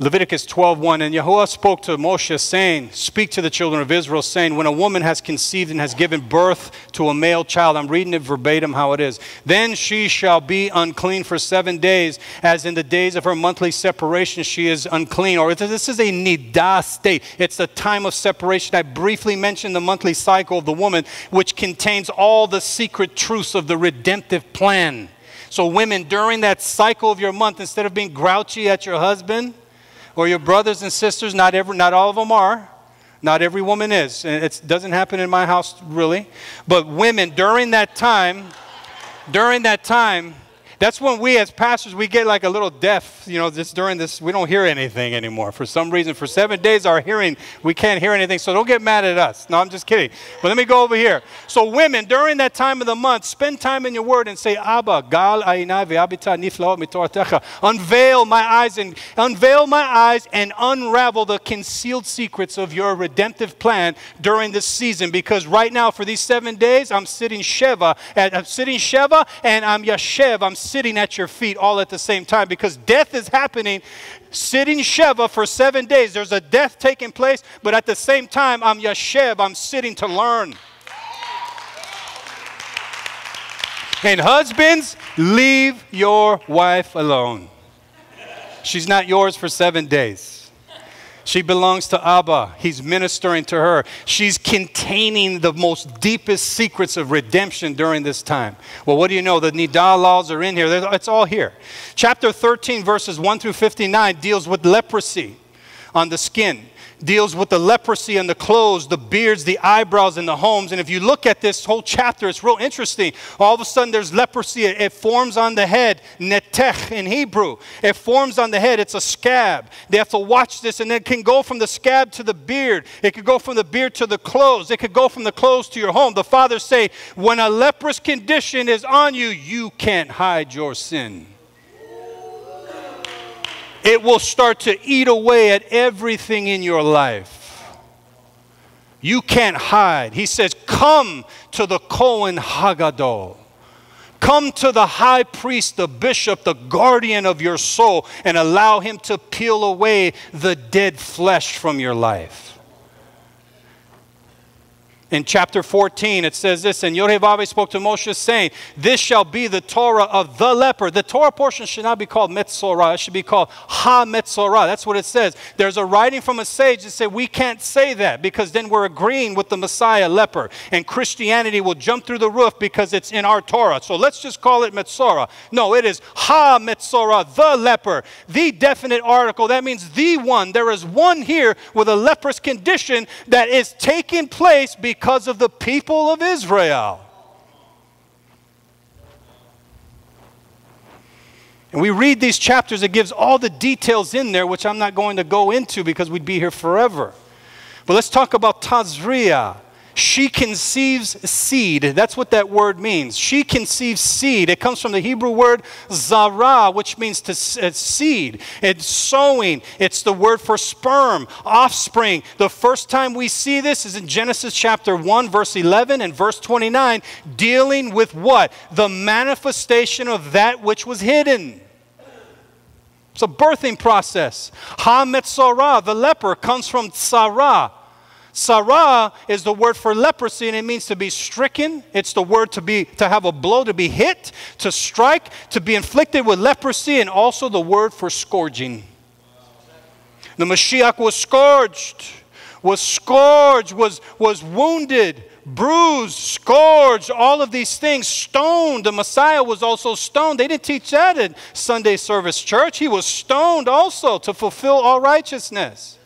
Leviticus 12:1 and Yahweh spoke to Moshe saying, "Speak to the children of Israel saying, when a woman has conceived and has given birth to a male child, I'm reading it verbatim how it is. Then she shall be unclean for 7 days, as in the days of her monthly separation she is unclean." Or this is a nidah state. It's the time of separation. I briefly mentioned the monthly cycle of the woman which contains all the secret truths of the redemptive plan. So women during that cycle of your month instead of being grouchy at your husband, or your brothers and sisters, not, every, not all of them are. Not every woman is. And it doesn't happen in my house, really. But women, during that time, during that time, that's when we as pastors, we get like a little deaf, you know, just during this, we don't hear anything anymore. For some reason, for seven days, our hearing, we can't hear anything. So don't get mad at us. No, I'm just kidding. But let me go over here. So women, during that time of the month, spend time in your word and say, Abba, gal Unveil my eyes and unveil my eyes and unravel the concealed secrets of your redemptive plan during this season. Because right now, for these seven days, I'm sitting Sheva, And I'm sitting Sheva and I'm Yashev. I'm sitting at your feet all at the same time because death is happening sitting Sheva for seven days. There's a death taking place, but at the same time, I'm Yashev. I'm sitting to learn. And husbands, leave your wife alone. She's not yours for seven days. She belongs to Abba. He's ministering to her. She's containing the most deepest secrets of redemption during this time. Well, what do you know? The Nidah laws are in here. It's all here. Chapter 13, verses 1 through 59 deals with leprosy on the skin deals with the leprosy and the clothes, the beards, the eyebrows, and the homes. And if you look at this whole chapter, it's real interesting. All of a sudden, there's leprosy. It forms on the head, netech in Hebrew. It forms on the head. It's a scab. They have to watch this, and it can go from the scab to the beard. It could go from the beard to the clothes. It could go from the clothes to your home. The fathers say, when a leprous condition is on you, you can't hide your sin it will start to eat away at everything in your life. You can't hide. He says, Come to the Kohen Hagadol. Come to the high priest, the bishop, the guardian of your soul, and allow him to peel away the dead flesh from your life. In chapter 14, it says this, and Yorevavi spoke to Moshe, saying, This shall be the Torah of the leper. The Torah portion should not be called Metzorah, it should be called Ha Metzorah. That's what it says. There's a writing from a sage that said, We can't say that because then we're agreeing with the Messiah leper. And Christianity will jump through the roof because it's in our Torah. So let's just call it Metzorah. No, it is Ha Metzorah, the leper. The definite article. That means the one. There is one here with a leprous condition that is taking place because because of the people of Israel. And we read these chapters, it gives all the details in there, which I'm not going to go into because we'd be here forever. But let's talk about Tazria. She conceives seed. That's what that word means. She conceives seed. It comes from the Hebrew word zara, which means to uh, seed. It's sowing. It's the word for sperm, offspring. The first time we see this is in Genesis chapter 1, verse 11 and verse 29, dealing with what? The manifestation of that which was hidden. It's a birthing process. Ha Metzorah, the leper, comes from tsara Tsara is the word for leprosy, and it means to be stricken. It's the word to be to have a blow, to be hit, to strike, to be inflicted with leprosy, and also the word for scourging. The Mashiach was scourged, was scourged, was, was wounded, bruised, scourged, all of these things, stoned. The Messiah was also stoned. They didn't teach that in Sunday service church. He was stoned also to fulfill all righteousness.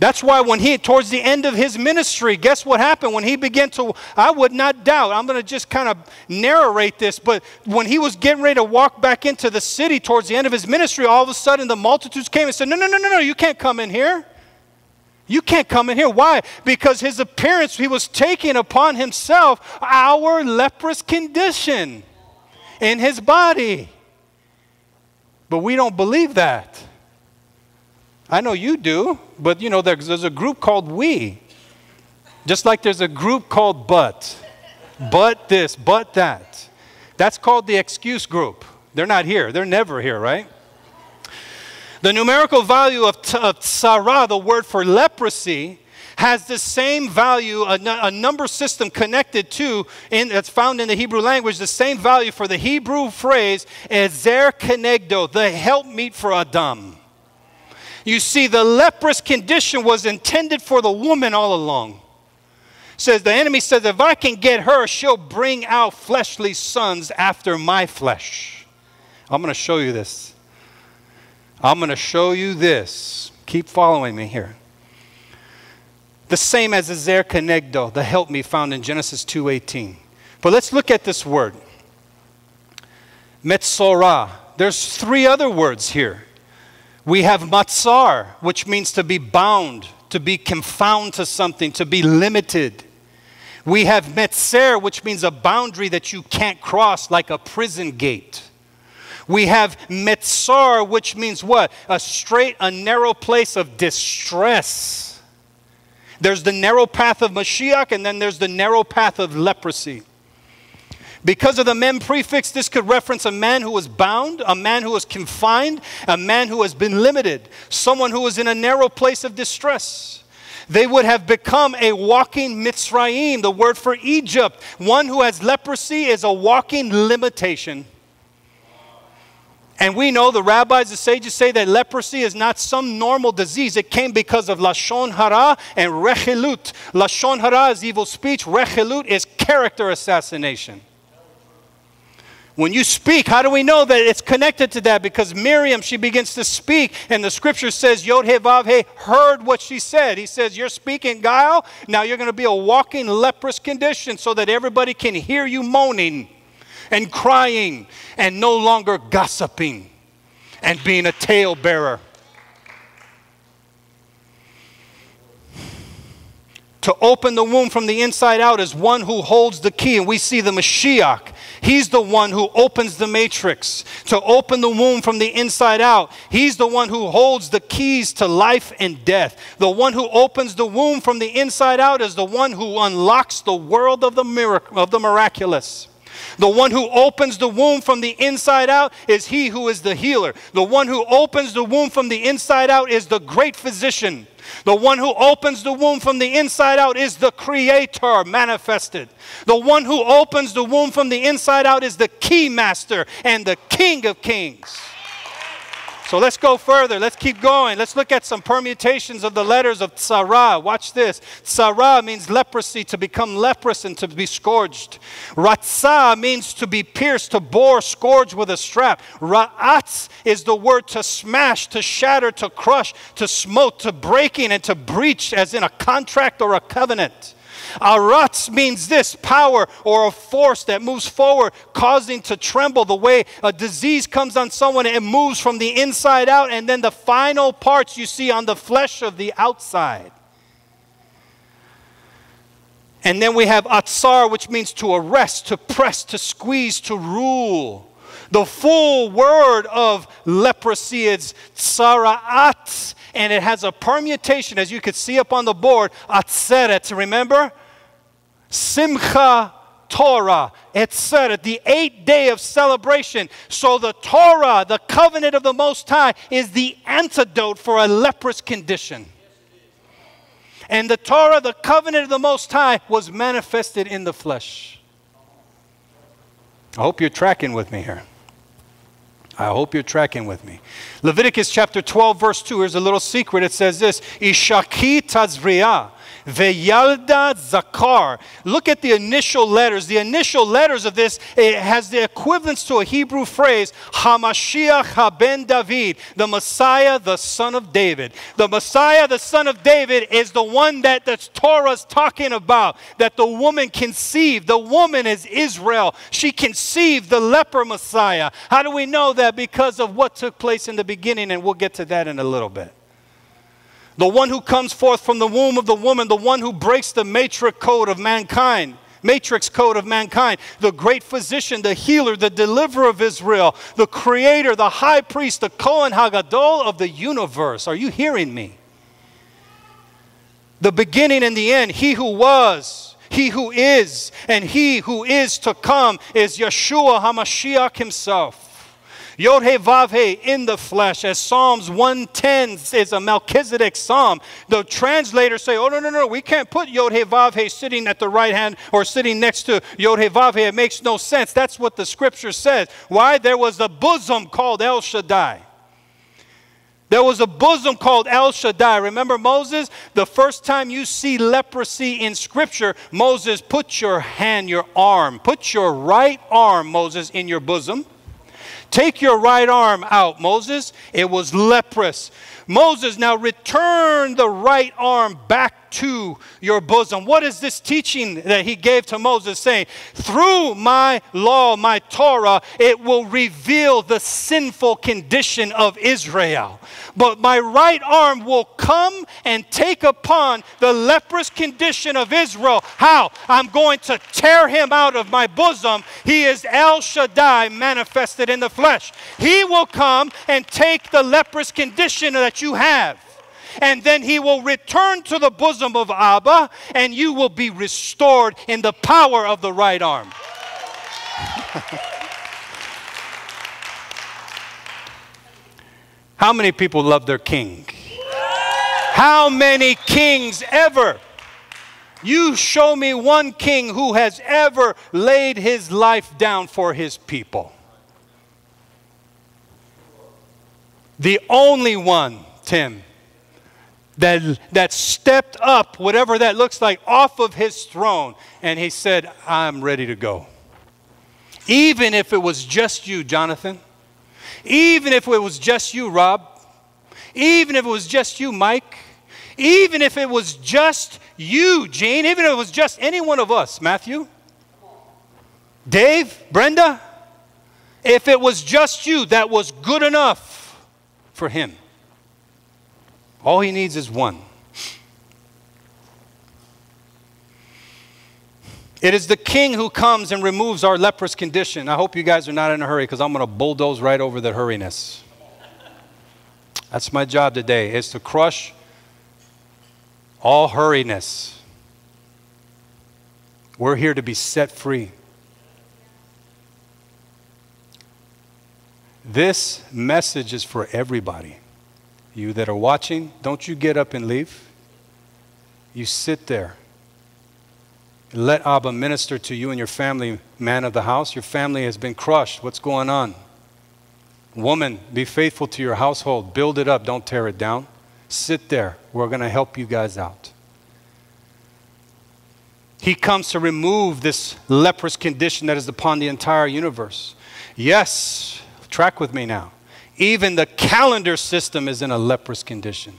That's why when he, towards the end of his ministry, guess what happened? When he began to, I would not doubt, I'm going to just kind of narrate this, but when he was getting ready to walk back into the city towards the end of his ministry, all of a sudden the multitudes came and said, No, no, no, no, no, you can't come in here. You can't come in here. Why? Because his appearance, he was taking upon himself our leprous condition in his body. But we don't believe that. I know you do, but you know, there's, there's a group called we. Just like there's a group called but. But this, but that. That's called the excuse group. They're not here. They're never here, right? The numerical value of, t- of tsara, the word for leprosy, has the same value, a, number system connected to, in, that's found in the Hebrew language, the same value for the Hebrew phrase ezer kenegdo, the helpmeet for Adam. You see, the leprous condition was intended for the woman all along. Says the enemy says, if I can get her, she'll bring out fleshly sons after my flesh. I'm going to show you this. I'm going to show you this. Keep following me here. The same as Ezer Kenegdo, the help me found in Genesis 2.18. But let's look at this word. Metzorah. There's three other words here. We have matzar, which means to be bound, to be confound to something, to be limited. We have metzer, which means a boundary that you can't cross, like a prison gate. We have metzar, which means what? A straight, a narrow place of distress. There's the narrow path of Mashiach, and then there's the narrow path of leprosy. Because of the mem prefix, this could reference a man who was bound, a man who was confined, a man who has been limited, someone who was in a narrow place of distress. They would have become a walking Mitzrayim, the word for Egypt. One who has leprosy is a walking limitation. And we know the rabbis, the sages say that leprosy is not some normal disease. It came because of Lashon Hara and Rechilut. Lashon Hara is evil speech, Rechilut is character assassination. When you speak, how do we know that it's connected to that? Because Miriam, she begins to speak, and the scripture says, Yod He Vav He heard what she said. He says, You're speaking guile, now you're going to be a walking leprous condition so that everybody can hear you moaning and crying and no longer gossiping and being a talebearer. To open the womb from the inside out is one who holds the key, and we see the Mashiach. He's the one who opens the matrix. To open the womb from the inside out, He's the one who holds the keys to life and death. The one who opens the womb from the inside out is the one who unlocks the world of the, mirac- of the miraculous. The one who opens the womb from the inside out is he who is the healer. The one who opens the womb from the inside out is the great physician. The one who opens the womb from the inside out is the creator manifested. The one who opens the womb from the inside out is the key master and the king of kings. So let's go further. Let's keep going. Let's look at some permutations of the letters of tsara. Watch this. Tsara means leprosy, to become leprous and to be scourged. Ratza means to be pierced, to bore, scourge with a strap. Ra'atz is the word to smash, to shatter, to crush, to smote, to breaking, and to breach, as in a contract or a covenant. Aratz means this power or a force that moves forward, causing to tremble. The way a disease comes on someone, and moves from the inside out, and then the final parts you see on the flesh of the outside. And then we have atzar, which means to arrest, to press, to squeeze, to rule. The full word of leprosy is tsaraat, and it has a permutation, as you could see up on the board, atzeret. Remember? Simcha Torah, etc. The eighth day of celebration. So the Torah, the covenant of the Most High, is the antidote for a leprous condition. And the Torah, the covenant of the Most High, was manifested in the flesh. I hope you're tracking with me here. I hope you're tracking with me. Leviticus chapter 12, verse 2. Here's a little secret. It says this Ishaki Tazriah. Veyalda Zakar. Look at the initial letters. The initial letters of this it has the equivalence to a Hebrew phrase, Hamashiach haben David, the Messiah, the son of David. The Messiah, the son of David, is the one that the Torah is talking about, that the woman conceived. The woman is Israel. She conceived the leper Messiah. How do we know that? Because of what took place in the beginning, and we'll get to that in a little bit. The one who comes forth from the womb of the woman, the one who breaks the matrix code of mankind matrix code of mankind, the great physician, the healer, the deliverer of Israel, the creator, the high priest, the Kohen Hagadol of the universe. Are you hearing me? The beginning and the end, he who was, he who is, and he who is to come is Yeshua HaMashiach himself. Yod He Vav He in the flesh, as Psalms 110 is a Melchizedek psalm. The translators say, oh, no, no, no, we can't put Yod He Vav He sitting at the right hand or sitting next to Yod He Vav He. It makes no sense. That's what the scripture says. Why? There was a bosom called El Shaddai. There was a bosom called El Shaddai. Remember Moses? The first time you see leprosy in Scripture, Moses, put your hand, your arm, put your right arm, Moses, in your bosom. Take your right arm out, Moses. It was leprous. Moses, now return the right arm back to your bosom. What is this teaching that he gave to Moses saying, through my law, my Torah, it will reveal the sinful condition of Israel. But my right arm will come and take upon the leprous condition of Israel. How? I'm going to tear him out of my bosom. He is El Shaddai manifested in the flesh. He will come and take the leprous condition that you have and then he will return to the bosom of Abba, and you will be restored in the power of the right arm. How many people love their king? How many kings ever? You show me one king who has ever laid his life down for his people. The only one, Tim, that, that stepped up, whatever that looks like, off of his throne. And he said, I'm ready to go. Even if it was just you, Jonathan. Even if it was just you, Rob. Even if it was just you, Mike. Even if it was just you, Gene. Even if it was just any one of us, Matthew. Dave, Brenda. If it was just you, that was good enough for him. All he needs is one. It is the king who comes and removes our leprous condition. I hope you guys are not in a hurry because I'm going to bulldoze right over the hurriness. That's my job today, is to crush all hurriness. We're here to be set free. This message is for everybody. You that are watching, don't you get up and leave. You sit there. Let Abba minister to you and your family, man of the house. Your family has been crushed. What's going on? Woman, be faithful to your household. Build it up, don't tear it down. Sit there. We're going to help you guys out. He comes to remove this leprous condition that is upon the entire universe. Yes, track with me now. Even the calendar system is in a leprous condition.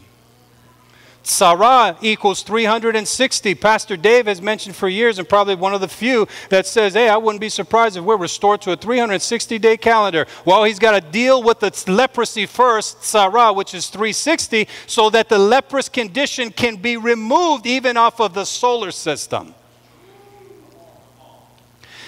Tsara equals 360. Pastor Dave has mentioned for years, and probably one of the few that says, Hey, I wouldn't be surprised if we're restored to a 360 day calendar. Well, he's got to deal with the leprosy first, tsara, which is 360, so that the leprous condition can be removed even off of the solar system.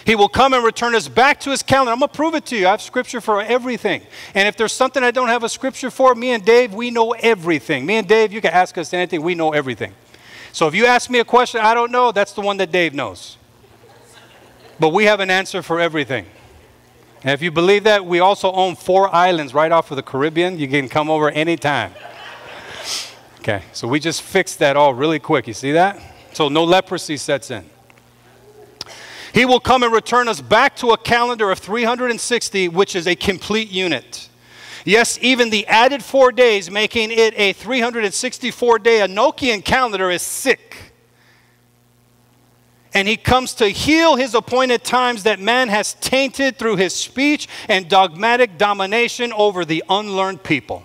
He will come and return us back to his calendar. I'm going to prove it to you. I have scripture for everything. And if there's something I don't have a scripture for, me and Dave, we know everything. Me and Dave, you can ask us anything. We know everything. So if you ask me a question I don't know, that's the one that Dave knows. But we have an answer for everything. And if you believe that, we also own four islands right off of the Caribbean. You can come over anytime. Okay, so we just fixed that all really quick. You see that? So no leprosy sets in. He will come and return us back to a calendar of 360, which is a complete unit. Yes, even the added four days, making it a 364 day Enochian calendar, is sick. And he comes to heal his appointed times that man has tainted through his speech and dogmatic domination over the unlearned people.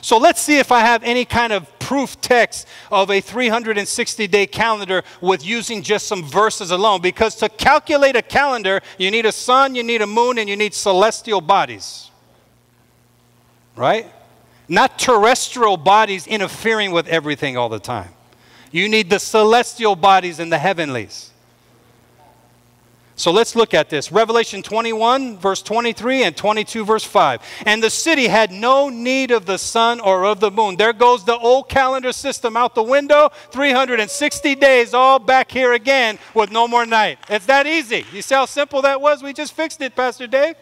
So let's see if I have any kind of proof text of a 360 day calendar with using just some verses alone. Because to calculate a calendar, you need a sun, you need a moon, and you need celestial bodies. Right? not terrestrial bodies interfering with everything all the time. You need the celestial bodies in the heavenlies. So let's look at this. Revelation 21, verse 23, and 22, verse 5. And the city had no need of the sun or of the moon. There goes the old calendar system out the window. 360 days, all back here again with no more night. It's that easy. You see how simple that was? We just fixed it, Pastor Dave.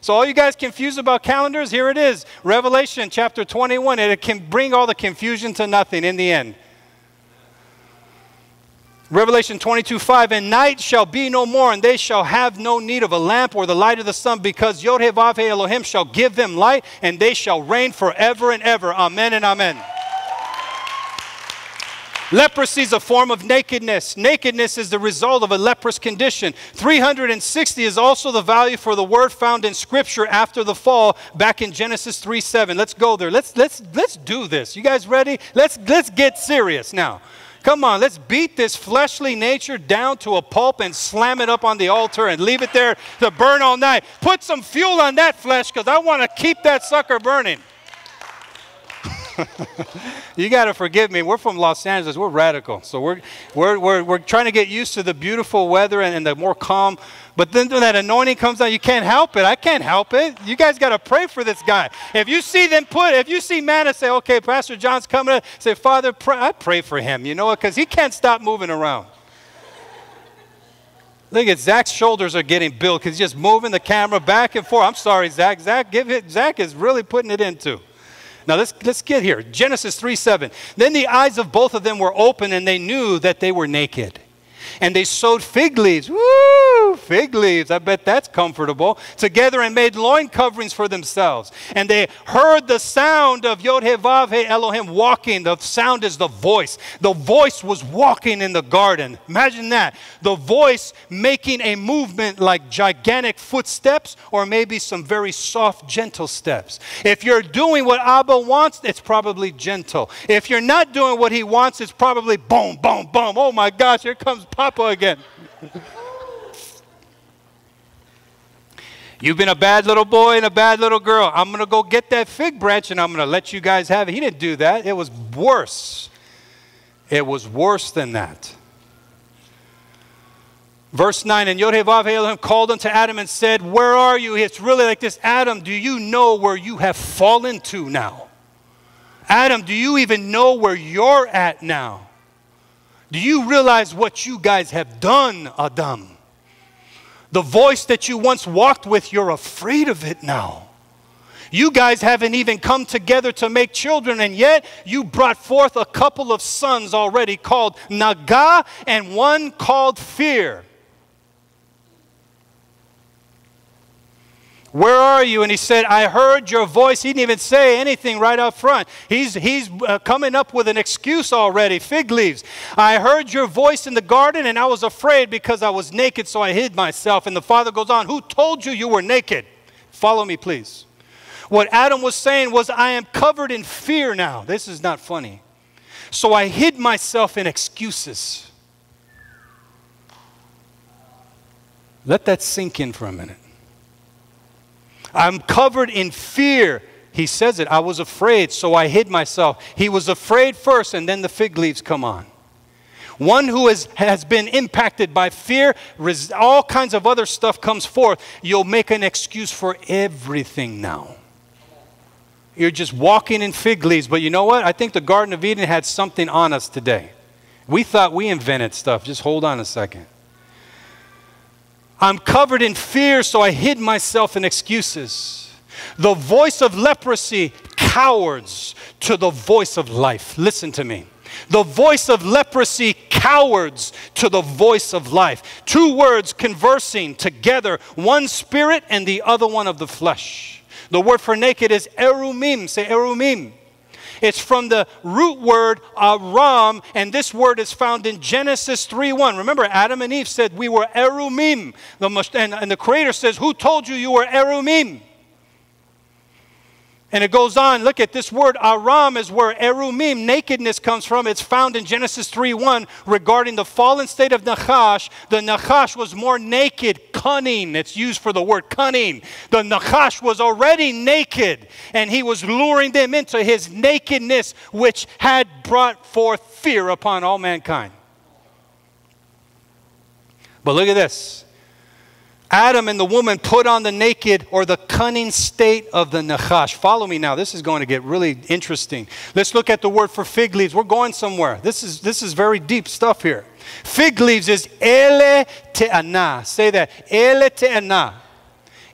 So, all you guys confused about calendars, here it is Revelation chapter 21. And it can bring all the confusion to nothing in the end. Revelation 22 5, and night shall be no more, and they shall have no need of a lamp or the light of the sun, because Yod-Heh-Vav Elohim shall give them light, and they shall reign forever and ever. Amen and amen. Leprosy is a form of nakedness. Nakedness is the result of a leprous condition. 360 is also the value for the word found in Scripture after the fall, back in Genesis 3 7. Let's go there. Let's, let's, let's do this. You guys ready? Let's, let's get serious now. Come on, let's beat this fleshly nature down to a pulp and slam it up on the altar and leave it there to burn all night. Put some fuel on that flesh because I want to keep that sucker burning. you got to forgive me. We're from Los Angeles. We're radical. So we're, we're, we're, we're trying to get used to the beautiful weather and, and the more calm. But then when that anointing comes out, you can't help it. I can't help it. You guys got to pray for this guy. If you see them put, if you see man and say, okay, Pastor John's coming, Up, say, Father, pray. I pray for him, you know, what? because he can't stop moving around. Look at Zach's shoulders are getting built because he's just moving the camera back and forth. I'm sorry, Zach. Zach, give it. Zach is really putting it into. Now let's, let's get here. Genesis 3 7. Then the eyes of both of them were open, and they knew that they were naked and they sewed fig leaves. Woo! Fig leaves. I bet that's comfortable. Together and made loin coverings for themselves. And they heard the sound of Yod Vav Elohim walking. The sound is the voice. The voice was walking in the garden. Imagine that. The voice making a movement like gigantic footsteps or maybe some very soft, gentle steps. If you're doing what Abba wants, it's probably gentle. If you're not doing what he wants, it's probably boom, boom, boom. Oh my gosh, here comes again. You've been a bad little boy and a bad little girl. I'm going to go get that fig branch and I'm going to let you guys have it. He didn't do that. It was worse. It was worse than that. Verse 9, and Yod-Heh-Vav Elohim called unto Adam and said, Where are you? It's really like this. Adam, do you know where you have fallen to now? Adam, do you even know where you're at now? Do you realize what you guys have done, Adam? The voice that you once walked with, you're afraid of it now. You guys haven't even come together to make children, and yet you brought forth a couple of sons already called Naga and one called Fear. Where are you? And he said, I heard your voice. He didn't even say anything right up front. He's, he's uh, coming up with an excuse already fig leaves. I heard your voice in the garden, and I was afraid because I was naked, so I hid myself. And the father goes on, Who told you you were naked? Follow me, please. What Adam was saying was, I am covered in fear now. This is not funny. So I hid myself in excuses. Let that sink in for a minute. I'm covered in fear. He says it. I was afraid, so I hid myself. He was afraid first, and then the fig leaves come on. One who has, has been impacted by fear, all kinds of other stuff comes forth. You'll make an excuse for everything now. You're just walking in fig leaves. But you know what? I think the Garden of Eden had something on us today. We thought we invented stuff. Just hold on a second. I'm covered in fear, so I hid myself in excuses. The voice of leprosy cowards to the voice of life. Listen to me. The voice of leprosy cowards to the voice of life. Two words conversing together, one spirit and the other one of the flesh. The word for naked is erumim. Say erumim. It's from the root word aram, and this word is found in Genesis 3:1. Remember, Adam and Eve said we were erumim. The, and, and the Creator says, Who told you you were erumim? And it goes on. Look at this word aram is where erumim, nakedness, comes from. It's found in Genesis 3:1 regarding the fallen state of Nachash. The Nachash was more naked, cunning. It's used for the word cunning. The Nachash was already naked, and he was luring them into his nakedness, which had brought forth fear upon all mankind. But look at this. Adam and the woman put on the naked or the cunning state of the Nachash. Follow me now. This is going to get really interesting. Let's look at the word for fig leaves. We're going somewhere. This is, this is very deep stuff here. Fig leaves is ele te'ana. Say that. Ele te'ana.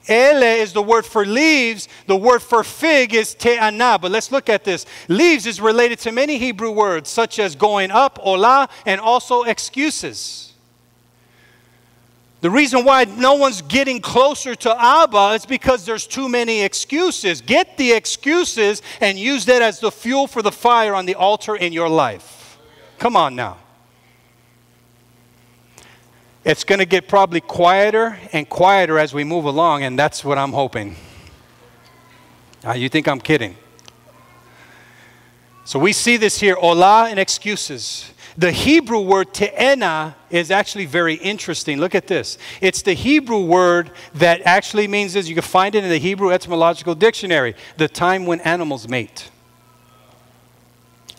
Ele is the word for leaves. The word for fig is te'ana. But let's look at this. Leaves is related to many Hebrew words, such as going up, olah, and also excuses. The reason why no one's getting closer to Abba is because there's too many excuses. Get the excuses and use that as the fuel for the fire on the altar in your life. Come on now. It's going to get probably quieter and quieter as we move along, and that's what I'm hoping. Uh, you think I'm kidding? So we see this here, olah and excuses. The Hebrew word te'ena is actually very interesting. Look at this. It's the Hebrew word that actually means this. You can find it in the Hebrew etymological dictionary the time when animals mate.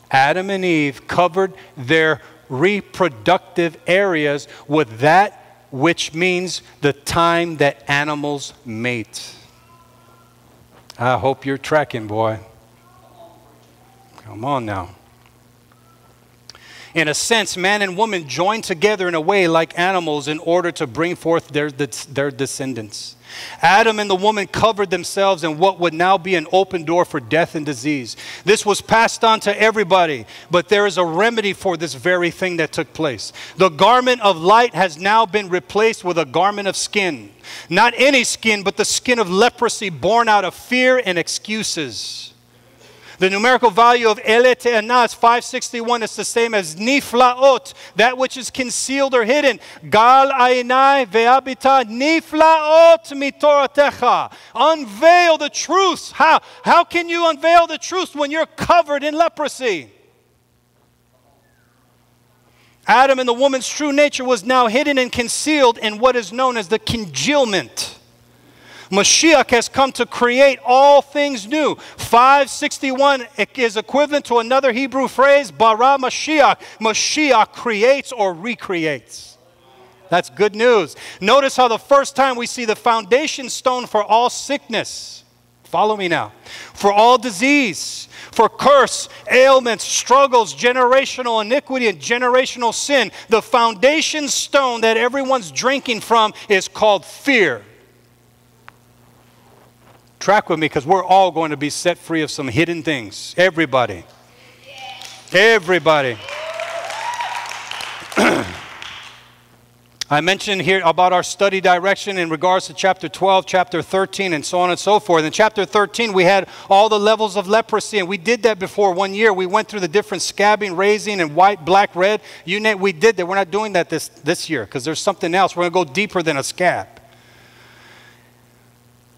Adam and Eve covered their reproductive areas with that which means the time that animals mate. I hope you're tracking, boy. Come on now. In a sense, man and woman joined together in a way like animals in order to bring forth their, their descendants. Adam and the woman covered themselves in what would now be an open door for death and disease. This was passed on to everybody, but there is a remedy for this very thing that took place. The garment of light has now been replaced with a garment of skin. Not any skin, but the skin of leprosy born out of fear and excuses. The numerical value of Elet is 561. It's the same as Niflaot, that which is concealed or hidden. Gal Ainai Ve'abita Niflaot Mitoratecha. Unveil the truth. How? How can you unveil the truth when you're covered in leprosy? Adam and the woman's true nature was now hidden and concealed in what is known as the congealment. Mashiach has come to create all things new. 561 is equivalent to another Hebrew phrase, bara Mashiach. Mashiach creates or recreates. That's good news. Notice how the first time we see the foundation stone for all sickness. Follow me now. For all disease, for curse, ailments, struggles, generational iniquity, and generational sin. The foundation stone that everyone's drinking from is called fear. Track with me because we're all going to be set free of some hidden things. Everybody. Everybody. I mentioned here about our study direction in regards to chapter 12, chapter 13, and so on and so forth. In chapter 13, we had all the levels of leprosy, and we did that before one year. We went through the different scabbing, raising, and white, black, red. You name, we did that. We're not doing that this, this year because there's something else. We're going to go deeper than a scab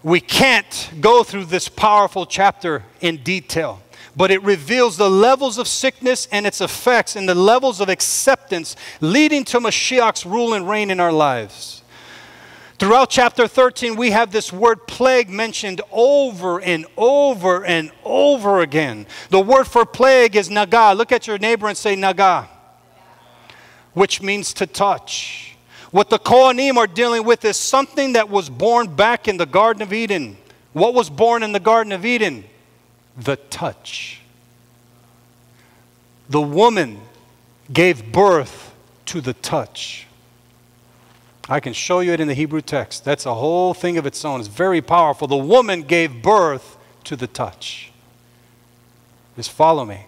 we can't go through this powerful chapter in detail, but it reveals the levels of sickness and its effects and the levels of acceptance leading to Mashiach's rule and reign in our lives. Throughout chapter 13, we have this word plague mentioned over and over and over again. The word for plague is naga. Look at your neighbor and say naga, which means to touch. What the Kohanim are dealing with is something that was born back in the Garden of Eden. What was born in the Garden of Eden? The touch. The woman gave birth to the touch. I can show you it in the Hebrew text. That's a whole thing of its own. It's very powerful. The woman gave birth to the touch. Just follow me.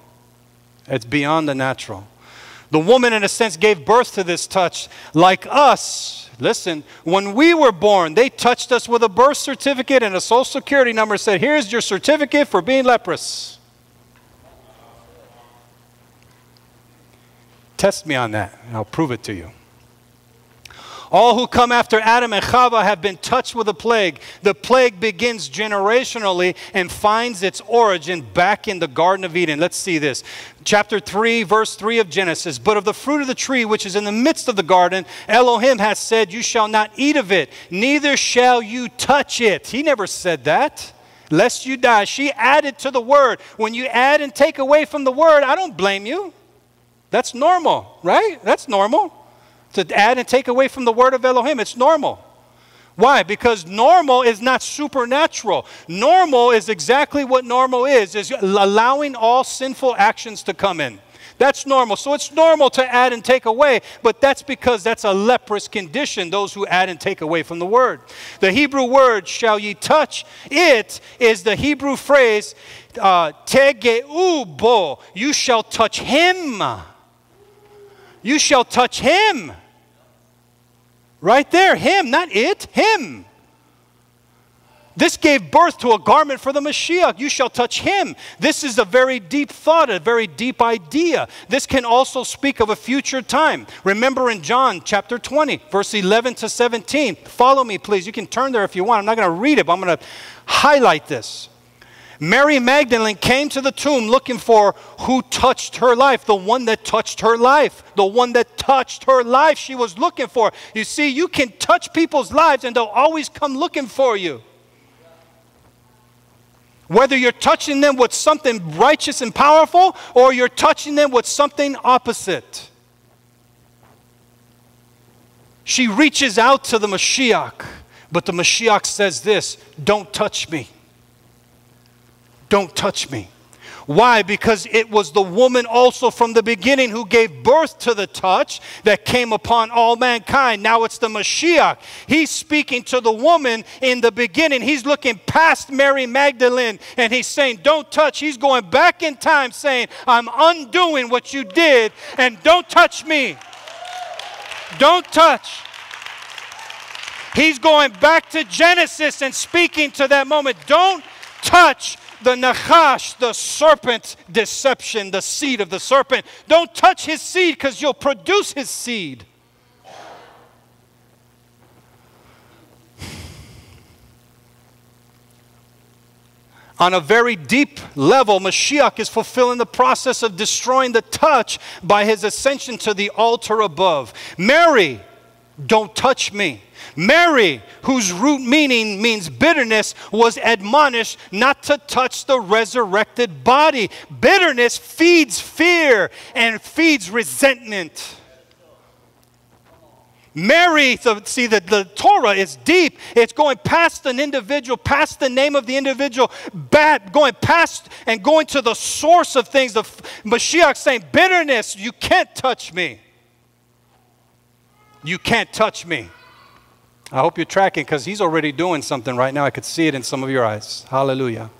It's beyond the natural. The woman, in a sense, gave birth to this touch. Like us, listen, when we were born, they touched us with a birth certificate and a social security number, said, Here's your certificate for being leprous. Test me on that, and I'll prove it to you. All who come after Adam and Chava have been touched with a plague. The plague begins generationally and finds its origin back in the Garden of Eden. Let's see this. Chapter 3, verse 3 of Genesis. But of the fruit of the tree which is in the midst of the garden, Elohim has said, You shall not eat of it, neither shall you touch it. He never said that. Lest you die. She added to the word. When you add and take away from the word, I don't blame you. That's normal, right? That's normal to add and take away from the word of Elohim. It's normal. Why? Because normal is not supernatural. Normal is exactly what normal is, is allowing all sinful actions to come in. That's normal. So it's normal to add and take away, but that's because that's a leprous condition, those who add and take away from the word. The Hebrew word, shall ye touch, it is the Hebrew phrase, uh, you shall touch him. You shall touch him. Right there, him, not it, him. This gave birth to a garment for the Mashiach. You shall touch him. This is a very deep thought, a very deep idea. This can also speak of a future time. Remember in John chapter 20, verse 11 to 17. Follow me, please. You can turn there if you want. I'm not going to read it, but I'm going to highlight this. Mary Magdalene came to the tomb looking for who touched her life, the one that touched her life, the one that touched her life she was looking for. You see, you can touch people's lives and they'll always come looking for you. Whether you're touching them with something righteous and powerful or you're touching them with something opposite. She reaches out to the Mashiach, but the Mashiach says this Don't touch me. Don't touch me. Why? Because it was the woman also from the beginning who gave birth to the touch that came upon all mankind. Now it's the Mashiach. He's speaking to the woman in the beginning. He's looking past Mary Magdalene and he's saying, Don't touch. He's going back in time saying, I'm undoing what you did and don't touch me. Don't touch. He's going back to Genesis and speaking to that moment. Don't touch the Nachash, the serpent deception, the seed of the serpent. Don't touch his seed because you'll produce his seed. On a very deep level, Mashiach is fulfilling the process of destroying the touch by his ascension to the altar above. Mary, don't touch me. Mary, whose root meaning means bitterness, was admonished not to touch the resurrected body. Bitterness feeds fear and feeds resentment. Mary, see, the, the Torah is deep. It's going past an individual, past the name of the individual, back, going past and going to the source of things. The Mashiach saying, bitterness, you can't touch me. You can't touch me. I hope you're tracking because he's already doing something right now. I could see it in some of your eyes. Hallelujah.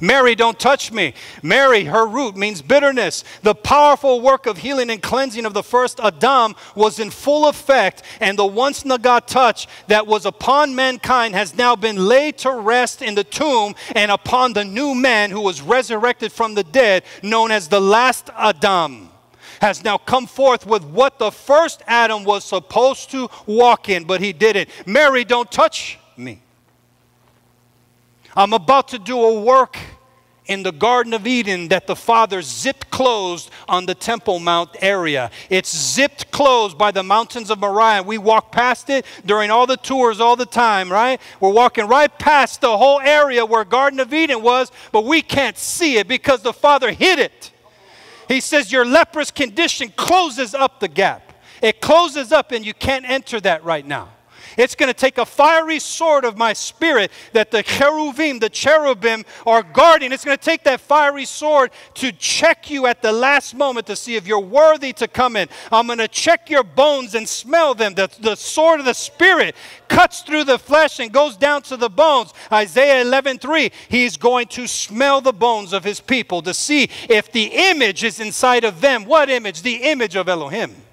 Mary, don't touch me. Mary, her root means bitterness. The powerful work of healing and cleansing of the first Adam was in full effect, and the once Nagat touch that was upon mankind has now been laid to rest in the tomb and upon the new man who was resurrected from the dead, known as the last Adam has now come forth with what the first Adam was supposed to walk in, but he didn't. Mary, don't touch me. I'm about to do a work in the Garden of Eden that the Father zipped closed on the Temple Mount area. It's zipped closed by the mountains of Moriah. We walk past it during all the tours all the time, right? We're walking right past the whole area where Garden of Eden was, but we can't see it because the Father hid it. He says your leprous condition closes up the gap. It closes up, and you can't enter that right now. It's going to take a fiery sword of my spirit that the cherubim, the cherubim, are guarding. It's going to take that fiery sword to check you at the last moment to see if you're worthy to come in. I'm going to check your bones and smell them. The, the sword of the spirit cuts through the flesh and goes down to the bones. Isaiah 11:3. He's going to smell the bones of his people to see if the image is inside of them. What image? The image of Elohim.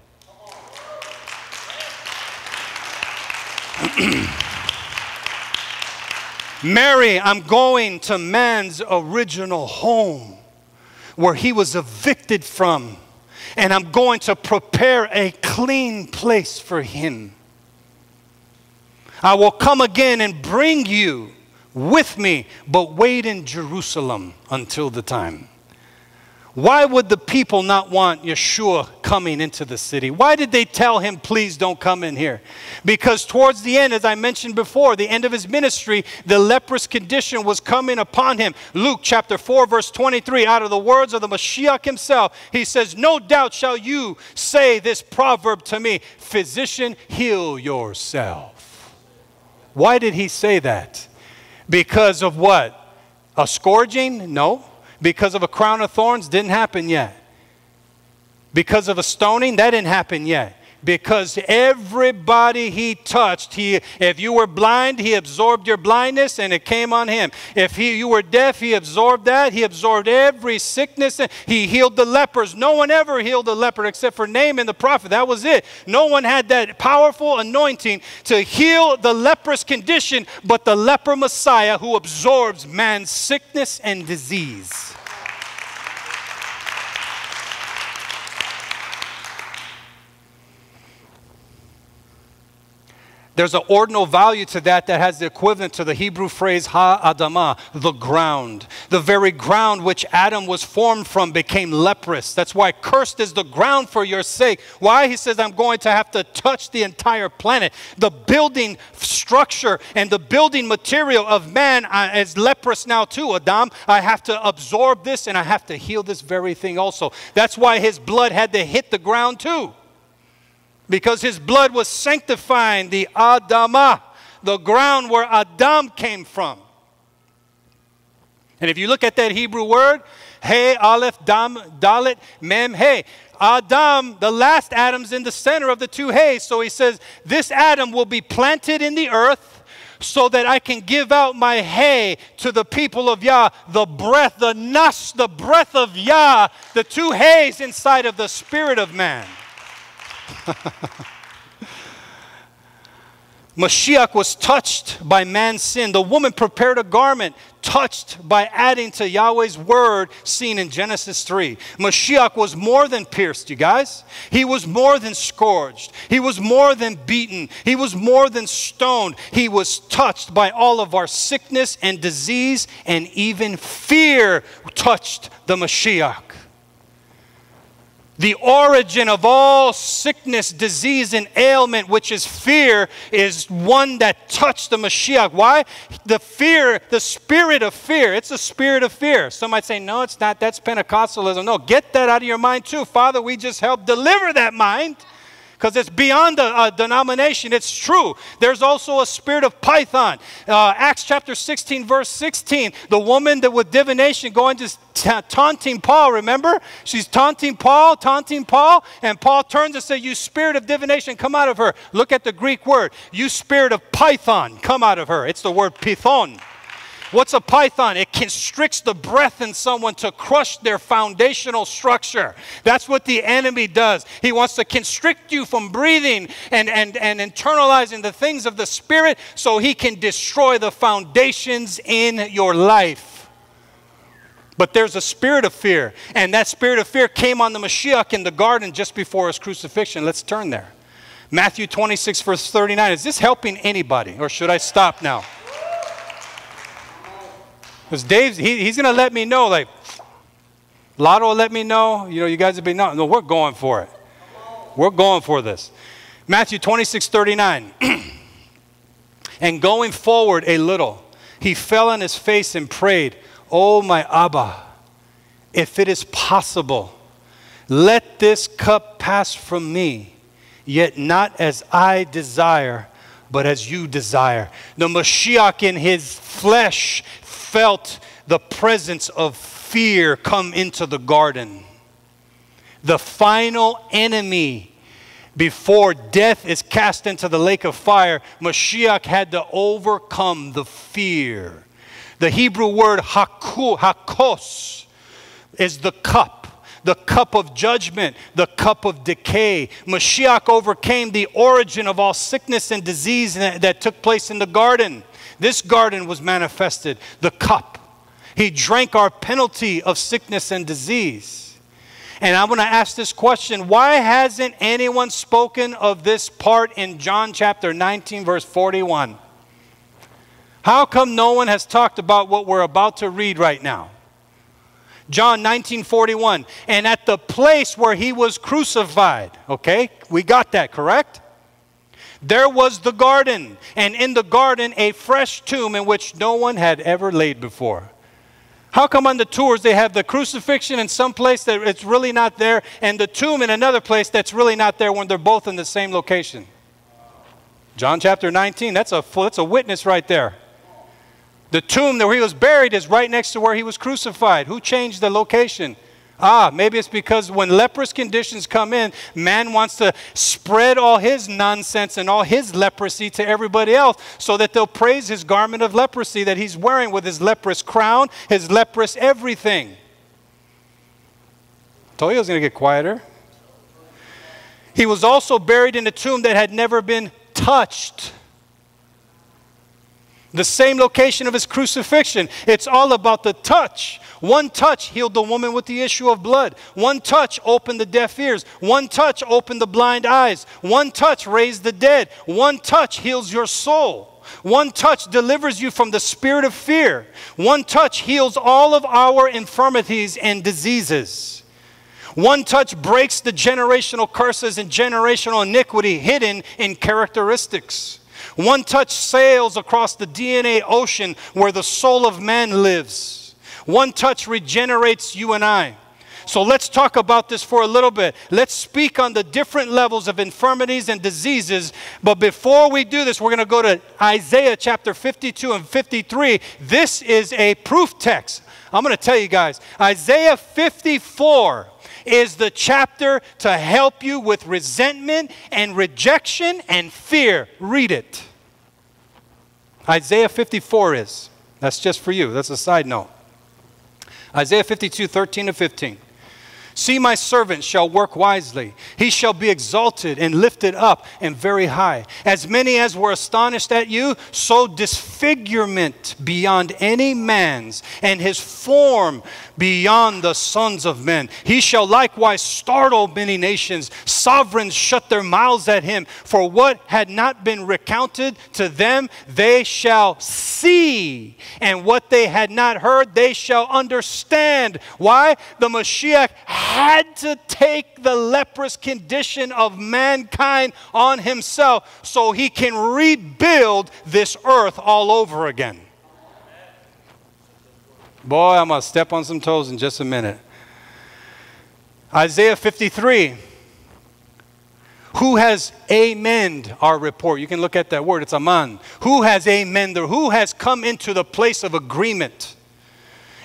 Mary, I'm going to man's original home where he was evicted from, and I'm going to prepare a clean place for him. I will come again and bring you with me, but wait in Jerusalem until the time. Why would the people not want Yeshua coming into the city? Why did they tell him, please don't come in here? Because towards the end, as I mentioned before, the end of his ministry, the leprous condition was coming upon him. Luke chapter 4, verse 23, out of the words of the Mashiach himself, he says, No doubt shall you say this proverb to me, Physician, heal yourself. Why did he say that? Because of what? A scourging? No. Because of a crown of thorns? Didn't happen yet. Because of a stoning? That didn't happen yet. Because everybody he touched, he, if you were blind, he absorbed your blindness and it came on him. If he, you were deaf, he absorbed that. He absorbed every sickness. He healed the lepers. No one ever healed a leper except for Naaman the prophet. That was it. No one had that powerful anointing to heal the leprous condition but the leper Messiah who absorbs man's sickness and disease. There's an ordinal value to that that has the equivalent to the Hebrew phrase ha-adamah, the ground. The very ground which Adam was formed from became leprous. That's why cursed is the ground for your sake. Why? He says, I'm going to have to touch the entire planet. The building structure and the building material of man uh, is leprous now too, Adam. I have to absorb this and I have to heal this very thing also. That's why his blood had to hit the ground too because his blood was sanctifying the Adamah, the ground where Adam came from. And if you look at that Hebrew word, Hey, Aleph, Dam, Dalet, Mem, Hey, Adam, the last Adam's in the center of the two Heys. So he says, This Adam will be planted in the earth so that I can give out my hay to the people of Yah, the breath, the nas, the breath of Yah, the two hays inside of the spirit of man. Mashiach was touched by man's sin. The woman prepared a garment touched by adding to Yahweh's word seen in Genesis 3. Mashiach was more than pierced, you guys. He was more than scourged. He was more than beaten. He was more than stoned. He was touched by all of our sickness and disease, and even fear touched the Mashiach. The origin of all sickness, disease, and ailment, which is fear, is one that touched the Mashiach. Why? The fear, the spirit of fear. It's a spirit of fear. Some might say, no, it's not. That's Pentecostalism. No, get that out of your mind too. Father, we just help deliver that mind because it's beyond a, a, denomination. It's true. There's also a spirit of Python. Uh, Acts chapter 16, verse 16. The woman that with divination going to ta- taunting Paul, remember? She's taunting Paul, taunting Paul, and Paul turns and says, You spirit of divination, come out of her. Look at the Greek word. You spirit of Python, come out of her. It's the word python. What's a python? It constricts the breath in someone to crush their foundational structure. That's what the enemy does. He wants to constrict you from breathing and, and, and internalizing the things of the Spirit so he can destroy the foundations in your life. But there's a spirit of fear, and that spirit of fear came on the Mashiach in the garden just before his crucifixion. Let's turn there. Matthew 26, verse 39. Is this helping anybody, or should I stop now? Because Dave's, he, he's going to let me know, like, Lotto will let me know. You know, you guys have been, no, no, we're going for it. We're going for this. Matthew 26, 39. and going forward a little, he fell on his face and prayed, Oh, my Abba, if it is possible, let this cup pass from me, yet not as I desire, but as you desire. The Mashiach in his flesh felt the presence of fear come into the garden. The final enemy before death is cast into the lake of fire, Mashiach had to overcome the fear. The Hebrew word haku, hakos is the cup, the cup of judgment, the cup of decay. Mashiach overcame the origin of all sickness and disease that, that took place in the garden. This garden was manifested, the cup. He drank our penalty of sickness and disease. And I want to ask this question why hasn't anyone spoken of this part in John chapter 19, verse 41? How come no one has talked about what we're about to read right now? John 19:41 and at the place where he was crucified okay we got that correct there was the garden and in the garden a fresh tomb in which no one had ever laid before how come on the tours they have the crucifixion in some place that it's really not there and the tomb in another place that's really not there when they're both in the same location? John chapter 19, that's a, that's a witness right there. The tomb where he was buried is right next to where he was crucified. Who changed the location? Ah, maybe it's because when leprous conditions come in, man wants to spread all his nonsense and all his leprosy to everybody else so that they'll praise his garment of leprosy that he's wearing with his leprous crown, his leprous everything. Told you was going to get quieter. He was also buried in a tomb that had never been touched. The same location of his crucifixion. It's all about the touch. One touch healed the woman with the issue of blood. One touch opened the deaf ears. One touch opened the blind eyes. One touch raised the dead. One touch heals your soul. One touch delivers you from the spirit of fear. One touch heals all of our infirmities and diseases. One touch breaks the generational curses and generational iniquity hidden in characteristics. One touch sails across the DNA ocean where the soul of man lives. One touch regenerates you and I. So let's talk about this for a little bit. Let's speak on the different levels of infirmities and diseases. But before we do this, we're going to go to Isaiah chapter 52 and 53. This is a proof text. I'm going to tell you guys Isaiah 54 is the chapter to help you with resentment and rejection and fear. Read it. Isaiah 54 is. That's just for you. That's a side note. Isaiah 52, 13 to 15. See, my servant shall work wisely. He shall be exalted and lifted up and very high. As many as were astonished at you, so disfigurement beyond any man's, and his form beyond the sons of men. He shall likewise startle many nations. Sovereigns shut their mouths at him. For what had not been recounted to them, they shall see. And what they had not heard, they shall understand. Why? The Mashiach had to take the leprous condition of mankind on himself so he can rebuild this earth all over again. Boy, I'm going to step on some toes in just a minute. Isaiah 53. Who has amened our report? You can look at that word, it's aman. Who has amened or who has come into the place of agreement?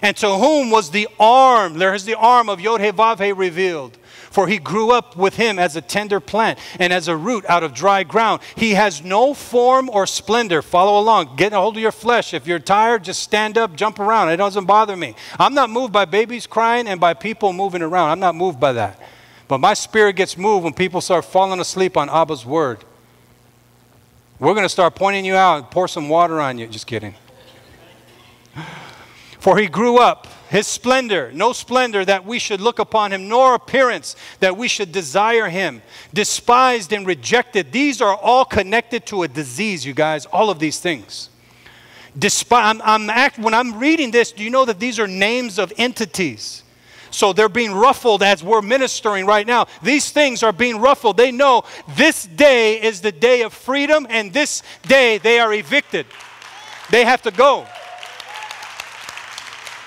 And to whom was the arm, there is the arm of Yod Vavhe revealed? For he grew up with him as a tender plant and as a root out of dry ground. He has no form or splendor. Follow along. Get a hold of your flesh. If you're tired, just stand up, jump around. It doesn't bother me. I'm not moved by babies crying and by people moving around. I'm not moved by that. But my spirit gets moved when people start falling asleep on Abba's word. We're going to start pointing you out, and pour some water on you. Just kidding. For he grew up his splendor, no splendor that we should look upon him, nor appearance that we should desire him. Despised and rejected. These are all connected to a disease, you guys, all of these things. Despi- I'm, I'm act, when I'm reading this, do you know that these are names of entities? So they're being ruffled as we're ministering right now. These things are being ruffled. They know this day is the day of freedom, and this day they are evicted. They have to go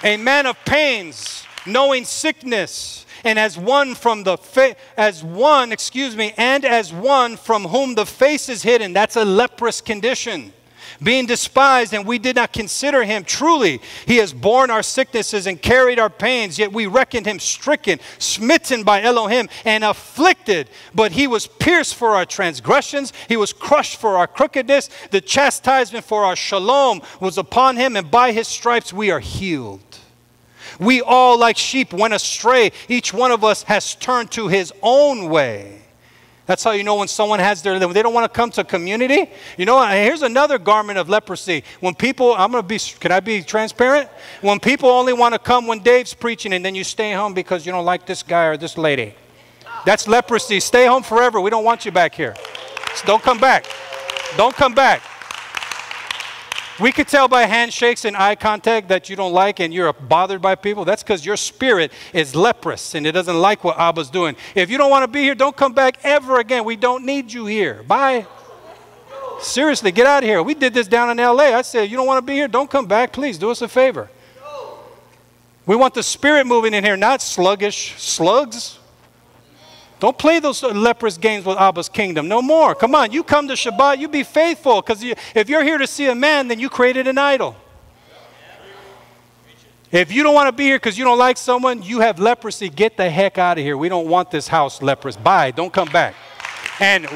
a man of pains, knowing sickness, and as one from the fa- as one, excuse me, and as one from whom the face is hidden. That's a leprous condition. Being despised, and we did not consider him. Truly, he has borne our sicknesses and carried our pains, yet we reckoned him stricken, smitten by Elohim, and afflicted. But he was pierced for our transgressions, he was crushed for our crookedness. The chastisement for our shalom was upon him, and by his stripes we are healed. We all, like sheep, went astray. Each one of us has turned to his own way. That's how you know when someone has their, they don't want to come to community. You know, here's another garment of leprosy. When people, I'm going to be, can I be transparent? When people only want to come when Dave's preaching and then you stay home because you don't like this guy or this lady. That's leprosy. Stay home forever. We don't want you back here. So don't come back. Don't come back. We could tell by handshakes and eye contact that you don't like and you're bothered by people. That's because your spirit is leprous and it doesn't like what Abba's doing. If you don't want to be here, don't come back ever again. We don't need you here. Bye. Seriously, get out of here. We did this down in LA. I said, You don't want to be here? Don't come back. Please do us a favor. We want the spirit moving in here, not sluggish slugs. Don't play those leprous games with Abba's kingdom. No more. Come on, you come to Shabbat, you be faithful. Because you, if you're here to see a man, then you created an idol. If you don't want to be here because you don't like someone, you have leprosy, get the heck out of here. We don't want this house leprous. Bye. Don't come back. And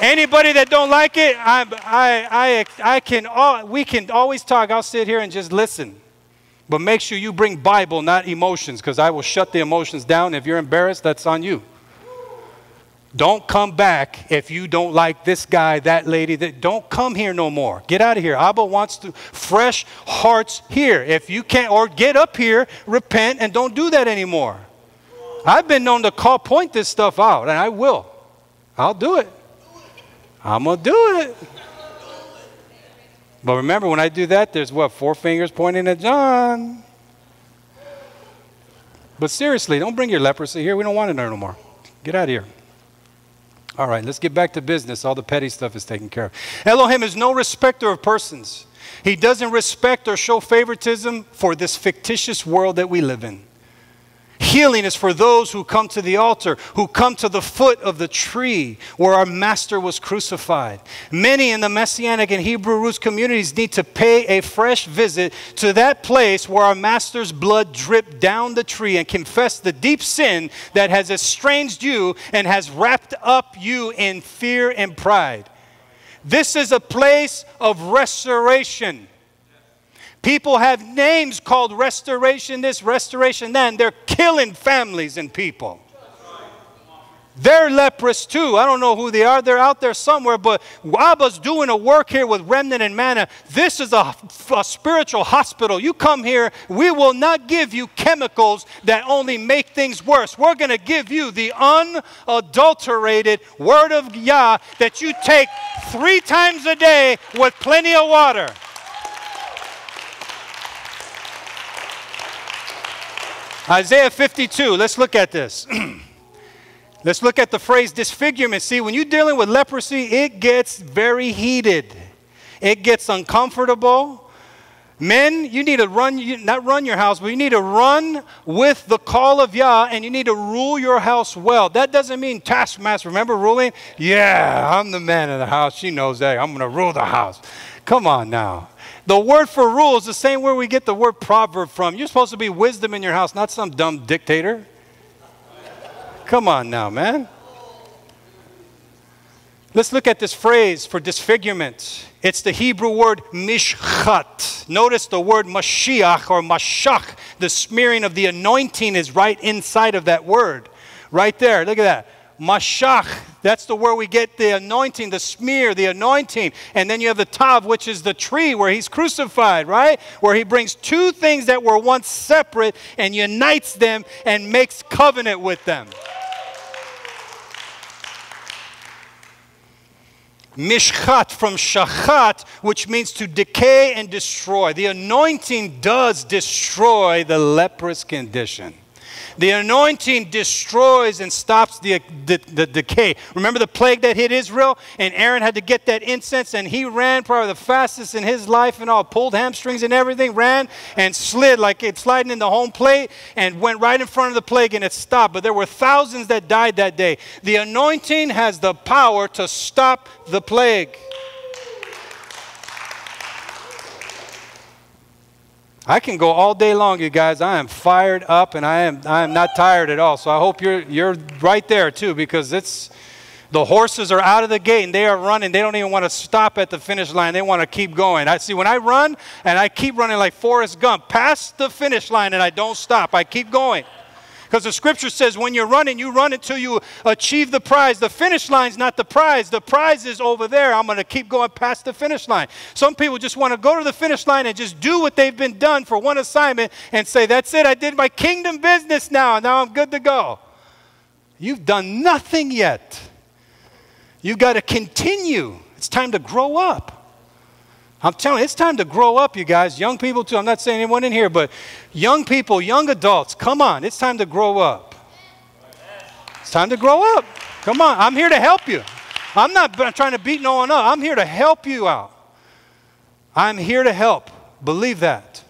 anybody that don't like it, I, I, I, I can, we can always talk. I'll sit here and just listen. But make sure you bring Bible, not emotions, because I will shut the emotions down. If you're embarrassed, that's on you. Don't come back if you don't like this guy, that lady. That don't come here no more. Get out of here. Abba wants to fresh hearts here. If you can't, or get up here, repent, and don't do that anymore. I've been known to call point this stuff out, and I will. I'll do it. I'm gonna do it. But remember, when I do that, there's what four fingers pointing at John. But seriously, don't bring your leprosy here. We don't want it no more. Get out of here. All right, let's get back to business. All the petty stuff is taken care of. Elohim is no respecter of persons. He doesn't respect or show favoritism for this fictitious world that we live in. Healing is for those who come to the altar, who come to the foot of the tree where our master was crucified. Many in the Messianic and Hebrew roots communities need to pay a fresh visit to that place where our master's blood dripped down the tree and confess the deep sin that has estranged you and has wrapped up you in fear and pride. This is a place of restoration. People have names called restoration this, restoration then. They're killing families and people. They're leprous too. I don't know who they are. They're out there somewhere, but Abba's doing a work here with Remnant and Manna. This is a, a, spiritual hospital. You come here, we will not give you chemicals that only make things worse. We're going to give you the unadulterated word of Yah that you take three times a day with plenty of water. Isaiah 52, let's look at this. let's look at the phrase disfigurement. See, when you're dealing with leprosy, it gets very heated, it gets uncomfortable. Men, you need to run, not run your house, but you need to run with the call of Yah and you need to rule your house well. That doesn't mean taskmaster. Remember ruling? Yeah, I'm the man of the house. She knows that. I'm going to rule the house. Come on now. The word for rule is the same word we get the word proverb from. You're supposed to be wisdom in your house, not some dumb dictator. Come on now, man. Let's look at this phrase for disfigurement. It's the Hebrew word mishchat. Notice the word mashiach or mashach. The smearing of the anointing is right inside of that word. Right there. Look at that. Mashach, that's the word we get the anointing, the smear, the anointing. And then you have the tav, which is the tree where he's crucified, right? Where he brings two things that were once separate and unites them and makes covenant with them. Mishchat from shachat, which means to decay and destroy. The anointing does destroy the leprous condition. The anointing destroys and stops the, the, the, decay. Remember the plague that hit Israel? And Aaron had to get that incense, and he ran probably the fastest in his life and all, pulled hamstrings and everything, ran and slid like it sliding in the home plate and went right in front of the plague and it stopped. But there were thousands that died that day. The anointing has the power to stop the plague. I can go all day long, you guys. I am fired up and I am, I am not tired at all. So I hope you're, you're right there too because it's, the horses are out of the gate and they are running. They don't even want to stop at the finish line. They want to keep going. I see when I run and I keep running like Forrest Gump, past the finish line and I don't stop. I keep going Because the scripture says when you're running, you run until you achieve the prize. The finish line's not the prize. The prize is over there. I'm going to keep going past the finish line. Some people just want to go to the finish line and just do what they've been done for one assignment and say, That's it. I did my kingdom business now. Now I'm good to go. You've done nothing yet. You've got to continue. It's time to grow up. I'm telling you, it's time to grow up, you guys. Young people, too. I'm not saying anyone in here, but young people, young adults, come on. It's time to grow up. It's time to grow up. Come on. I'm here to help you. I'm not trying to beat no one up. I'm here to help you out. I'm here to help. Believe that.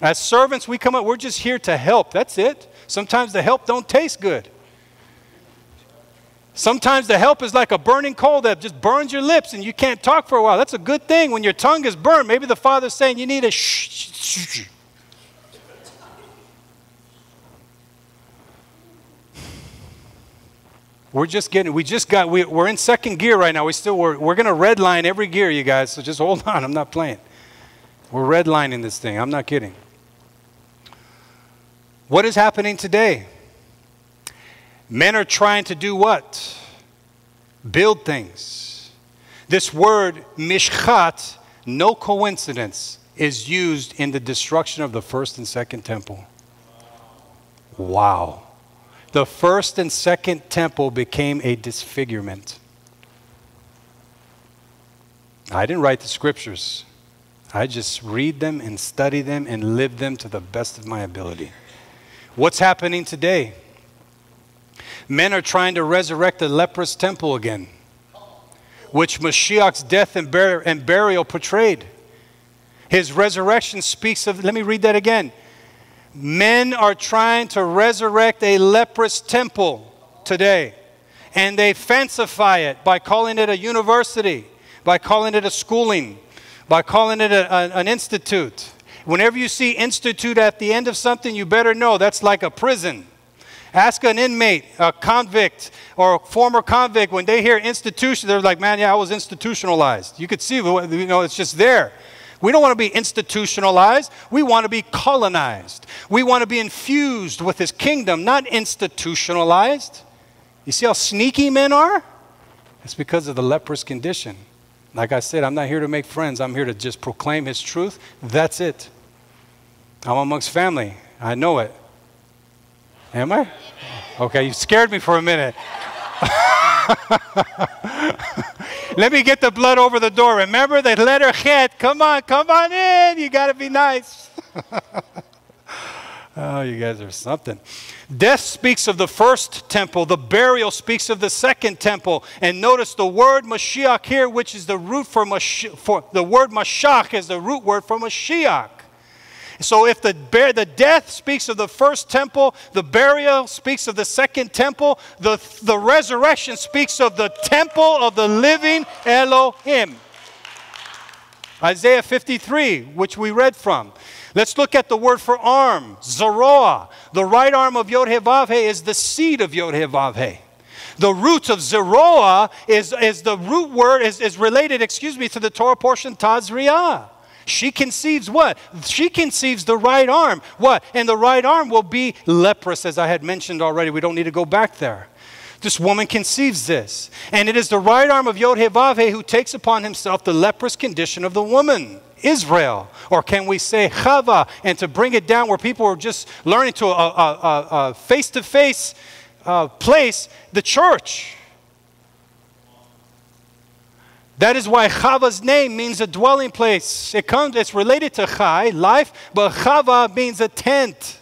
As servants, we come up, we're just here to help. That's it. Sometimes the help don't taste good. Sometimes the help is like a burning coal that just burns your lips and you can't talk for a while. That's a good thing when your tongue is burned. Maybe the Father's saying you need a shh. We're just getting, we just got, we, we're in second gear right now. We still, we're, we're going to redline every gear, you guys. So just hold on. I'm not playing. We're redlining this thing. I'm not kidding. What is happening today? Men are trying to do what? Build things. This word, mishchat, no coincidence, is used in the destruction of the first and second temple. Wow. The first and second temple became a disfigurement. I didn't write the scriptures. I just read them and study them and live them to the best of my ability. What's happening today? Men are trying to resurrect the leprous temple again, which Mashiach's death and, bur- and burial portrayed. His resurrection speaks of, let me read that again. Men are trying to resurrect a leprous temple today, and they fancify it by calling it a university, by calling it a schooling, by calling it a, a, an institute. Whenever you see institute at the end of something, you better know that's like a prison. Ask an inmate, a convict, or a former convict, when they hear institution, they're like, man, yeah, I was institutionalized. You could see, you know, it's just there. We don't want to be institutionalized. We want to be colonized. We want to be infused with his kingdom, not institutionalized. You see how sneaky men are? It's because of the leprous condition. Like I said, I'm not here to make friends. I'm here to just proclaim his truth. That's it. I'm amongst family. I know it. Am I? Okay, you scared me for a minute. Let me get the blood over the door. Remember the letter Het. Come on, come on in. You got to be nice. oh, you guys are something. Death speaks of the first temple, the burial speaks of the second temple. And notice the word Mashiach here, which is the root for, for the word Mashach is the root word for Mashiach. So if the, the death speaks of the first temple, the burial speaks of the second temple, the, the resurrection speaks of the temple of the living Elohim. Isaiah 53, which we read from. Let's look at the word for arm, Zeroah. The right arm of Yod Hevavhe is the seed of Yod Hevavhe. The root of Zeroah is, is the root word, is, is related, excuse me, to the Torah portion Tazria. She conceives what? She conceives the right arm. What? And the right arm will be leprous, as I had mentioned already. We don't need to go back there. This woman conceives this. And it is the right arm of Yod Hevavhe who takes upon himself the leprous condition of the woman. Israel, or can we say Chava, and to bring it down where people are just learning to a face to face place, the church. That is why Chava's name means a dwelling place. It comes, it's related to Chai, life, but Chava means a tent.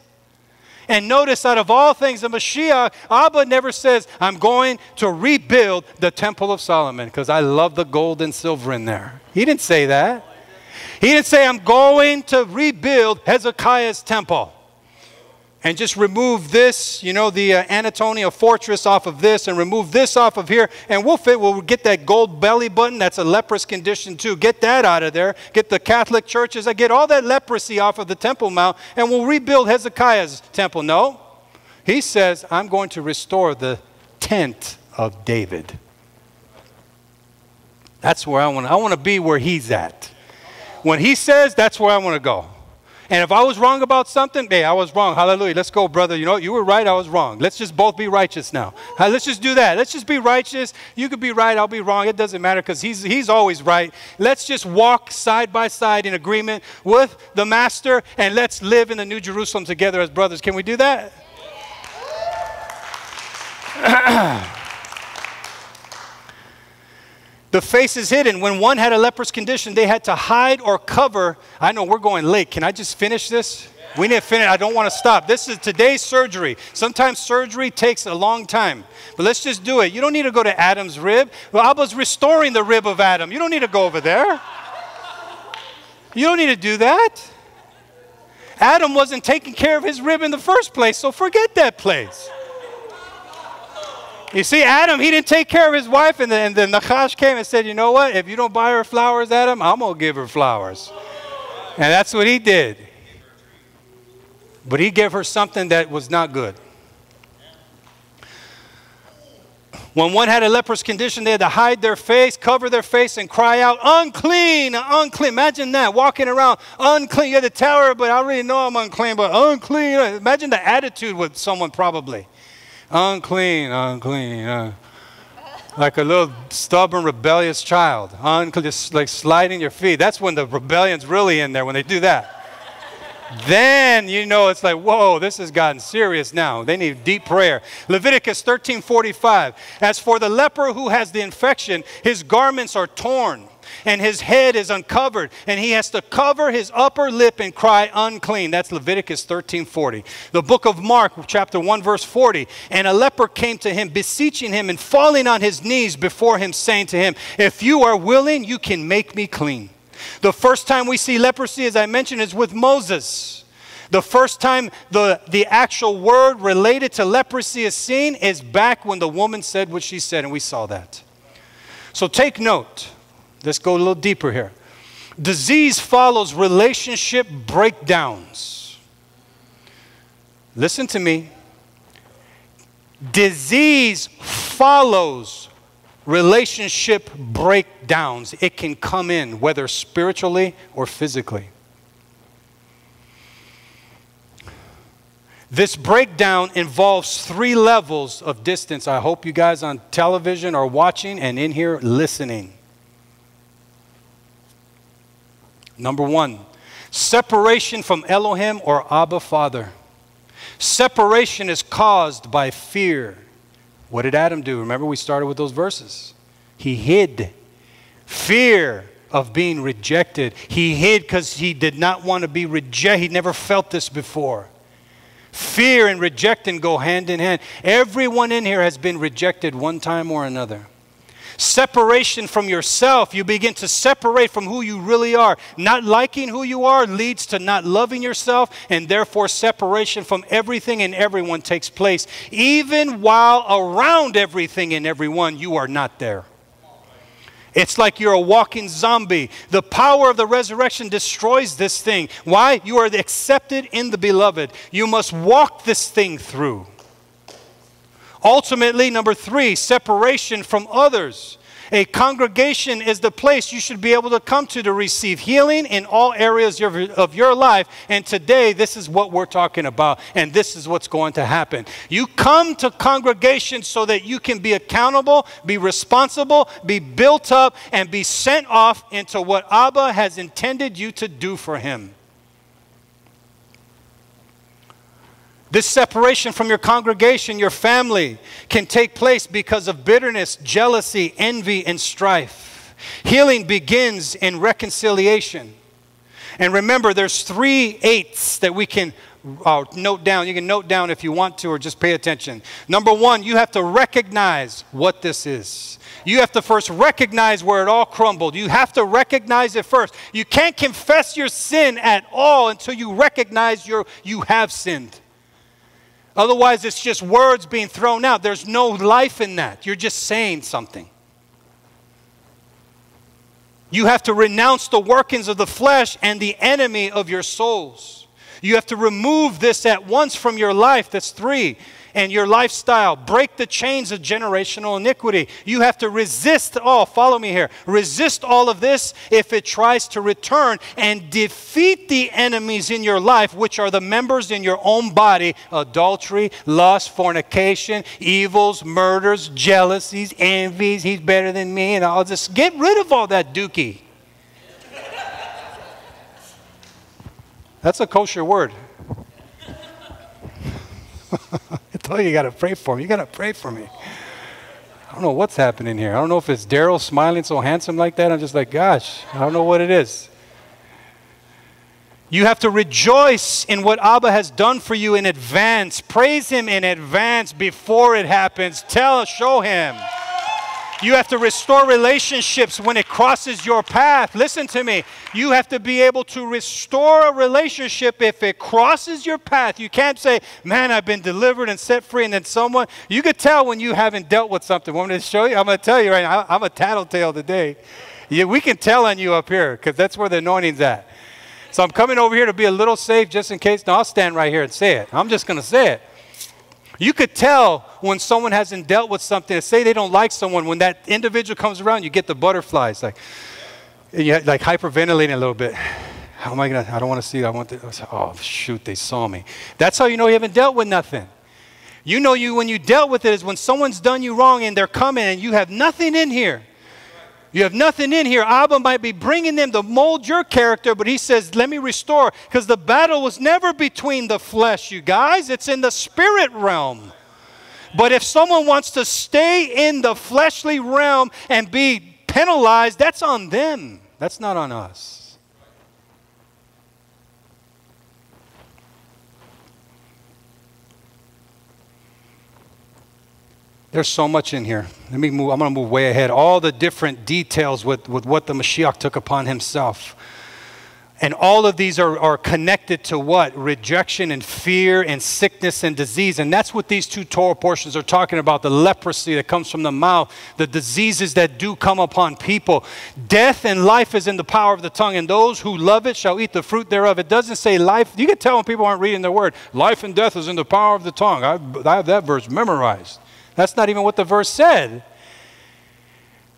And notice out of all things, the Mashiach, Abba never says, I'm going to rebuild the Temple of Solomon because I love the gold and silver in there. He didn't say that. He didn't say, I'm going to rebuild Hezekiah's temple and just remove this, you know, the uh, fortress off of this and remove this off of here, and we'll fit, we'll get that gold belly button. That's a leprous condition too. Get that out of there. Get the Catholic churches. I get all that leprosy off of the Temple Mount, and we'll rebuild Hezekiah's temple. No. He says, I'm going to restore the tent of David. That's where I want I want to be where he's at. When he says, that's where I want to go. And if I was wrong about something, hey, I was wrong. Hallelujah. Let's go, brother. You know, you were right, I was wrong. Let's just both be righteous now. Let's just do that. Let's just be righteous. You could be right, I'll be wrong. It doesn't matter because he's, he's always right. Let's just walk side by side in agreement with the Master and let's live in the New Jerusalem together as brothers. Can we do that? The face is hidden. When one had a leprous condition, they had to hide or cover. I know we're going late. Can I just finish this? We need to finish. I don't want to stop. This is today's surgery. Sometimes surgery takes a long time, but let's just do it. You don't need to go to Adam's rib. Well, Abba's restoring the rib of Adam. You don't need to go over there. You don't need to do that. Adam wasn't taking care of his rib in the first place, so forget that place. You see, Adam, he didn't take care of his wife, and then, and Nachash came and said, You know what? If you don't buy her flowers, Adam, I'm going to give her flowers. And that's what he did. But he gave her something that was not good. When one had a leprous condition, they had to hide their face, cover their face, and cry out, unclean, unclean. Imagine that, walking around, unclean. You had to tell her, but I already know I'm unclean, but unclean. Imagine the attitude with someone probably unclean, unclean. Uh, like a little stubborn, rebellious child, unclean, just like sliding your feet. That's when the rebellion's really in there, when they do that. then you know it's like, whoa, this has gotten serious now. They need deep prayer. Leviticus 13:45. As for the leper who has the infection, his garments are torn and his head is uncovered, and he has to cover his upper lip and cry unclean. That's Leviticus 13:40. The book of Mark, chapter 1, verse 40. And a leper came to him, beseeching him and falling on his knees before him, saying to him, If you are willing, you can make me clean. The first time we see leprosy, as I mentioned, is with Moses. The first time the, the actual word related to leprosy is seen is back when the woman said what she said, and we saw that. So take note. Let's go a little deeper here. Disease follows relationship breakdowns. Listen to me. Disease follows relationship breakdowns. It can come in, whether spiritually or physically. This breakdown involves three levels of distance. I hope you guys on television are watching and in here listening. Number one, separation from Elohim or Abba Father. Separation is caused by fear. What did Adam do? Remember, we started with those verses. He hid. Fear of being rejected. He hid because he did not want to be rejected. He never felt this before. Fear and rejecting go hand in hand. Everyone in here has been rejected one time or another. Separation from yourself, you begin to separate from who you really are. Not liking who you are leads to not loving yourself, and therefore separation from everything and everyone takes place. Even while around everything and everyone, you are not there. It's like you're a walking zombie. The power of the resurrection destroys this thing. Why? You are accepted in the beloved. You must walk this thing through. Ultimately, number three, separation from others. A congregation is the place you should be able to come to to receive healing in all areas of your life. And today, this is what we're talking about, and this is what's going to happen. You come to congregation so that you can be accountable, be responsible, be built up, and be sent off into what Abba has intended you to do for Him. This separation from your congregation, your family, can take place because of bitterness, jealousy, envy, and strife. Healing begins in reconciliation. And remember, there's three eights that we can uh, note down. You can note down if you want to, or just pay attention. Number one, you have to recognize what this is. You have to first recognize where it all crumbled. You have to recognize it first. You can't confess your sin at all until you recognize your, you have sinned. Otherwise, it's just words being thrown out. There's no life in that. You're just saying something. You have to renounce the workings of the flesh and the enemy of your souls. You have to remove this at once from your life. That's three. And your lifestyle. Break the chains of generational iniquity. You have to resist all, follow me here. Resist all of this if it tries to return and defeat the enemies in your life, which are the members in your own body adultery, lust, fornication, evils, murders, jealousies, envies. He's better than me. And I'll just get rid of all that dookie. That's a kosher word. I told oh, you you got to pray for me. You got to pray for me. I don't know what's happening here. I don't know if it's Daryl smiling so handsome like that. I'm just like, gosh, I don't know what it is. You have to rejoice in what Abba has done for you in advance. Praise Him in advance before it happens. Tell, show Him. You have to restore relationships when it crosses your path. Listen to me. You have to be able to restore a relationship if it crosses your path. You can't say, Man, I've been delivered and set free, and then someone, you could tell when you haven't dealt with something. Want me to show you? I'm going to tell you right now. I'm a tattletale today. Yeah, we can tell on you up here because that's where the anointing's at. So I'm coming over here to be a little safe just in case. No, I'll stand right here and say it. I'm just going to say it. You could tell when someone hasn't dealt with something. Say they don't like someone. When that individual comes around, you get the butterflies, like, you like hyperventilating a little bit. How am I gonna? I don't want to see. I want to. Oh shoot! They saw me. That's how you know you haven't dealt with nothing. You know you when you dealt with it is when someone's done you wrong and they're coming and you have nothing in here. You have nothing in here. Abba might be bringing them to mold your character, but he says, Let me restore. Because the battle was never between the flesh, you guys, it's in the spirit realm. But if someone wants to stay in the fleshly realm and be penalized, that's on them. That's not on us. There's so much in here. Let me move. I'm going to move way ahead. All the different details with, with what the Mashiach took upon himself. And all of these are, are connected to what? Rejection and fear and sickness and disease. And that's what these two Torah portions are talking about the leprosy that comes from the mouth, the diseases that do come upon people. Death and life is in the power of the tongue, and those who love it shall eat the fruit thereof. It doesn't say life. You can tell when people aren't reading the word. Life and death is in the power of the tongue. I, I have that verse memorized. That's not even what the verse said.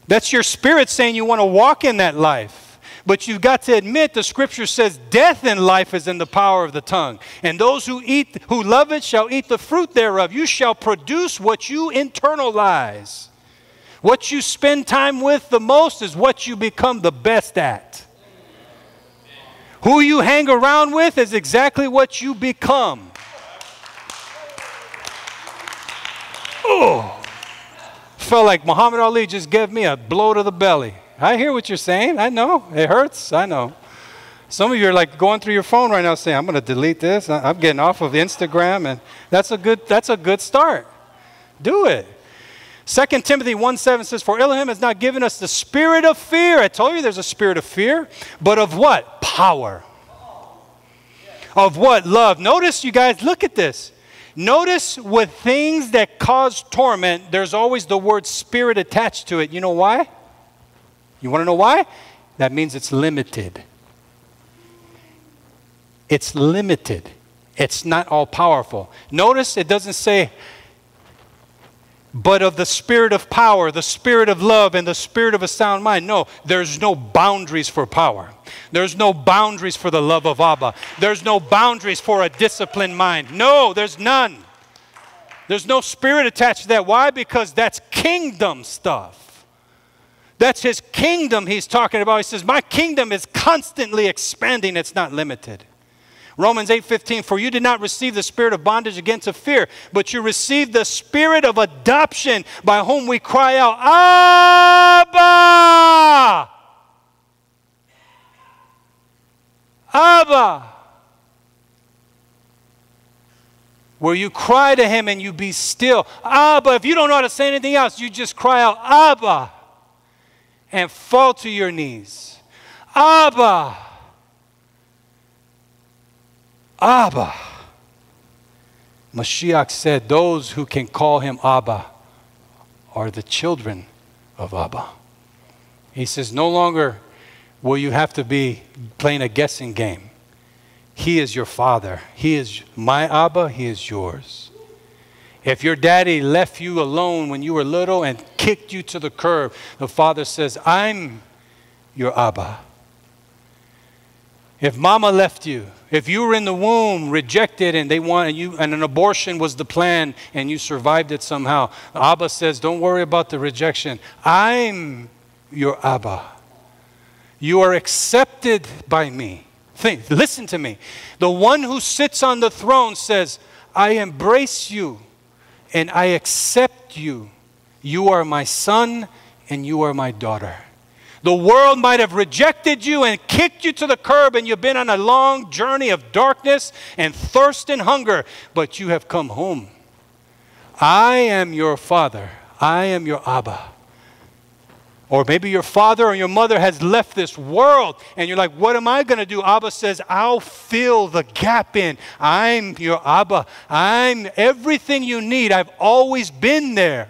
That's your spirit saying you want to walk in that life. But you've got to admit the scripture says death and life is in the power of the tongue. And those who eat who love it shall eat the fruit thereof. You shall produce what you internalize. What you spend time with the most is what you become the best at. Who you hang around with is exactly what you become. Oh, felt like Muhammad Ali just gave me a blow to the belly. I hear what you're saying. I know. It hurts. I know. Some of you are like going through your phone right now saying, I'm going to delete this. I'm getting off of Instagram. And that's a good, that's a good start. Do it. 2 Timothy 1 7 says, For Elohim has not given us the spirit of fear. I told you there's a spirit of fear, but of what? Power. Of what? Love. Notice, you guys, look at this. Notice with things that cause torment, there's always the word spirit attached to it. You know why? You want to know why? That means it's limited. It's limited. It's not all powerful. Notice it doesn't say but of the spirit of power, the spirit of love, and the spirit of a sound mind. No, there's no boundaries for power. There's no boundaries for the love of Abba. There's no boundaries for a disciplined mind. No, there's none. There's no spirit attached to that. Why? Because that's kingdom stuff. That's his kingdom he's talking about. He says, My kingdom is constantly expanding, it's not limited. Romans 8:15 For you did not receive the spirit of bondage again to fear, but you received the spirit of adoption by whom we cry out, Abba! Abba! Where you cry to him and you be still. Abba, if you don't know how to say anything else, you just cry out, Abba, and fall to your knees. Abba! Abba. Mashiach said, Those who can call him Abba are the children of Abba. He says, No longer will you have to be playing a guessing game. He is your father. He is my Abba, He is yours. If your daddy left you alone when you were little and kicked you to the curb, the father says, I'm your Abba. If mama left you, if you were in the womb rejected and they wanted you and an abortion was the plan and you survived it somehow, Abba says, Don't worry about the rejection. I'm your Abba. You are accepted by me. Think, listen to me. The one who sits on the throne says, I embrace you and I accept you. You are my son and you are my daughter. The world might have rejected you and kicked you to the curb, and you've been on a long journey of darkness and thirst and hunger, but you have come home. I am your father. I am your Abba. Or maybe your father or your mother has left this world and you're like, what am I going to do? Abba says, I'll fill the gap in. I'm your Abba. I'm everything you need. I've always been there.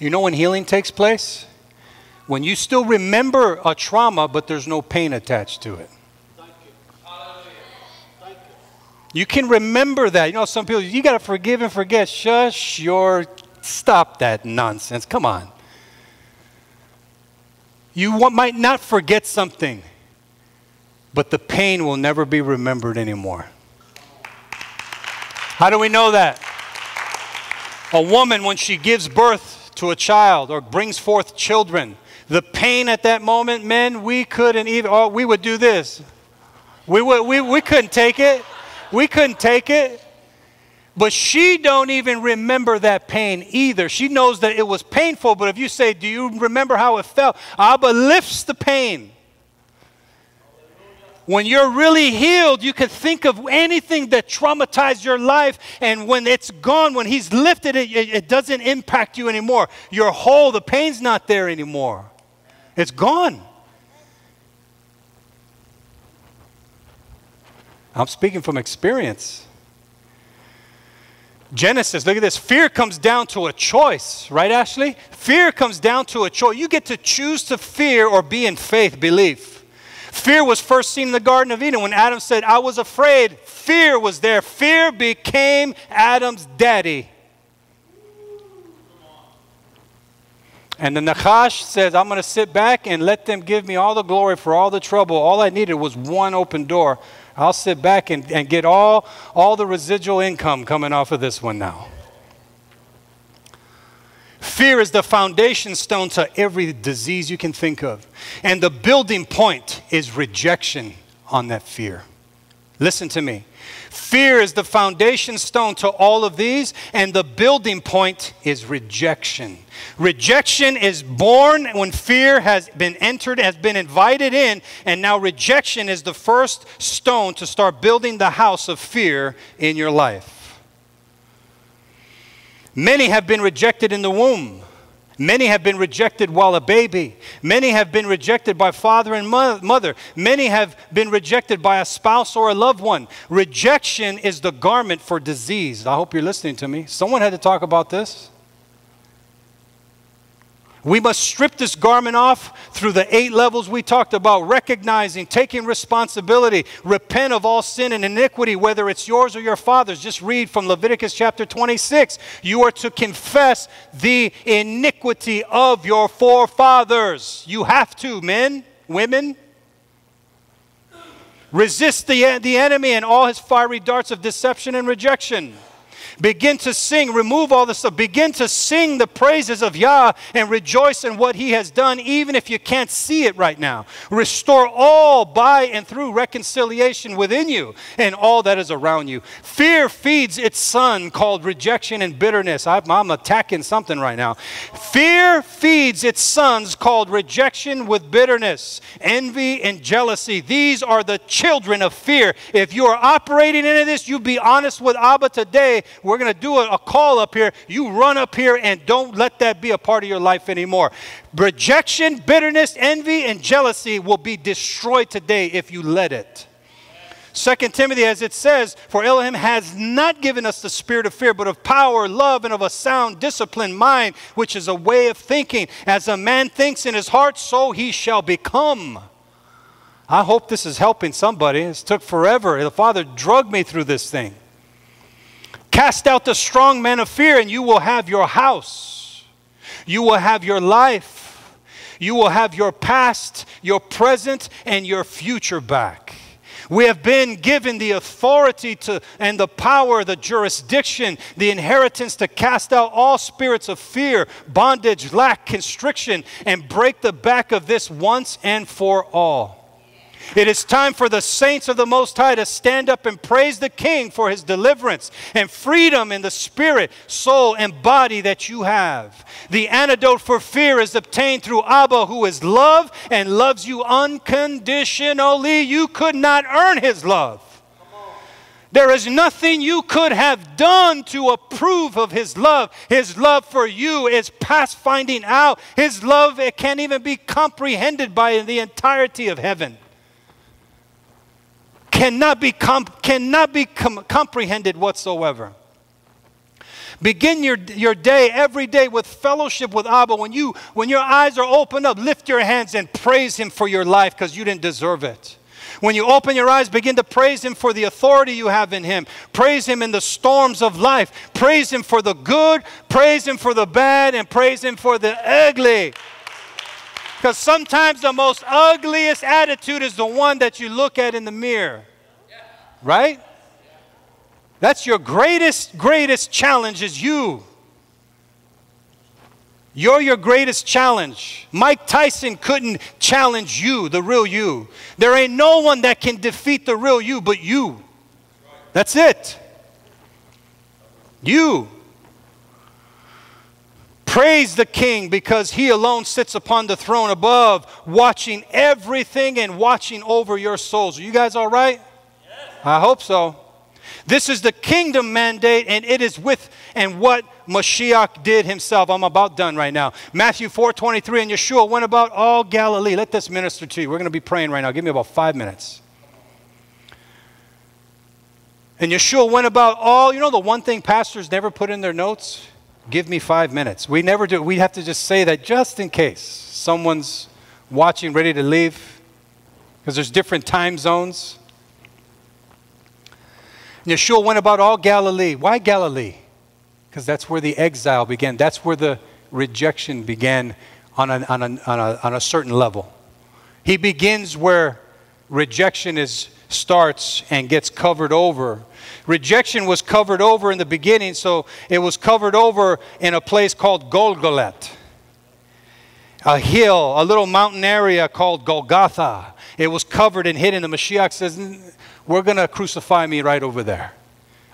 You know when healing takes place? When you still remember a trauma, but there's no pain attached to it. You can remember that. You know, some people, you got to forgive and forget. Shush your Stop that nonsense. Come on. You might not forget something, but the pain will never be remembered anymore. How do we know that? A woman, when she gives birth to a child or brings forth children, the pain at that moment, men, we couldn't even, oh, we would do this. We, would, we, we couldn't take it. We couldn't take it. But she don't even remember that pain either. She knows that it was painful, but if you say, "Do you remember how it felt?" Abba lifts the pain. When you're really healed, you can think of anything that traumatized your life, and when it's gone, when He's lifted it, it doesn't impact you anymore. You're whole, the pain's not there anymore. It's gone. I'm speaking from experience. Genesis, look at this. Fear comes down to a choice, right, Ashley? Fear comes down to a choice. You get to choose to fear or be in faith, belief. Fear was first seen in the Garden of Eden when Adam said, I was afraid. Fear was there. Fear became Adam's daddy. And the Nachash says, I'm going to sit back and let them give me all the glory for all the trouble. All I needed was one open door. I'll sit back and, and get all, all the residual income coming off of this one now. Fear is the foundation stone to every disease you can think of. And the building point is rejection on that fear. Listen to me. Fear is the foundation stone to all of these, and the building point is rejection. Rejection is born when fear has been entered, has been invited in, and now rejection is the first stone to start building the house of fear in your life. Many have been rejected in the womb. Many have been rejected while a baby. Many have been rejected by father and mother. Many have been rejected by a spouse or a loved one. Rejection is the garment for disease. I hope you're listening to me. Someone had to talk about this. We must strip this garment off through the eight levels we talked about recognizing, taking responsibility, repent of all sin and iniquity, whether it's yours or your father's. Just read from Leviticus chapter 26. You are to confess the iniquity of your forefathers. You have to, men, women. Resist the, the enemy and all his fiery darts of deception and rejection. Begin to sing, remove all the stuff. Begin to sing the praises of Yah and rejoice in what He has done, even if you can't see it right now. Restore all by and through reconciliation within you and all that is around you. Fear feeds its son called rejection and bitterness. I'm, I'm attacking something right now. Fear feeds its sons called rejection with bitterness, envy, and jealousy. These are the children of fear. If you are operating into this, you be honest with Abba today we're going to do a, a call up here. You run up here and don't let that be a part of your life anymore. Rejection, bitterness, envy, and jealousy will be destroyed today if you let it. Second Timothy, as it says, for Elohim has not given us the spirit of fear, but of power, love, and of a sound, disciplined mind, which is a way of thinking. As a man thinks in his heart, so he shall become. I hope this is helping somebody. It took forever. The Father drugged me through this thing. Cast out the strong man of fear, and you will have your house. You will have your life. You will have your past, your present, and your future back. We have been given the authority to, and the power, the jurisdiction, the inheritance to cast out all spirits of fear, bondage, lack, constriction, and break the back of this once and for all. It is time for the saints of the Most High to stand up and praise the King for his deliverance and freedom in the spirit, soul, and body that you have. The antidote for fear is obtained through Abba, who is love and loves you unconditionally. You could not earn his love. There is nothing you could have done to approve of His love. His love for you is past finding out. His love, it can't even be comprehended by the entirety of heaven cannot be, comp- cannot be com- comprehended whatsoever. Begin your, your day every day with fellowship with Abba. When, you, when your eyes are opened up, lift your hands and praise Him for your life because you didn't deserve it. When you open your eyes, begin to praise Him for the authority you have in Him. Praise Him in the storms of life. Praise Him for the good, praise Him for the bad, and praise Him for the ugly. Because sometimes the most ugliest attitude is the one that you look at in the mirror. Right? That's your greatest, greatest challenge is you. You're your greatest challenge. Mike Tyson couldn't challenge you, the real you. There ain't no one that can defeat the real you but you. That's it. You. Praise the King because He alone sits upon the throne above, watching everything and watching over your souls. Are you guys all right? I hope so. This is the kingdom mandate, and it is with and what Mashiach did himself. I'm about done right now. Matthew 4 23, and Yeshua went about all Galilee. Let this minister to you. We're going to be praying right now. Give me about five minutes. And Yeshua went about all, you know, the one thing pastors never put in their notes? Give me five minutes. We never do. We have to just say that just in case someone's watching, ready to leave, because there's different time zones. Yeshua went about all Galilee. Why Galilee? Because that's where the exile began. That's where the rejection began on a, on, on, a, on a certain level. He begins where rejection is, starts and gets covered over. Rejection was covered over in the beginning, so it was covered over in a place called Golgolet, a hill, a little mountain area called Golgotha. It was covered and hidden. The Mashiach says, we're going to crucify me right over there.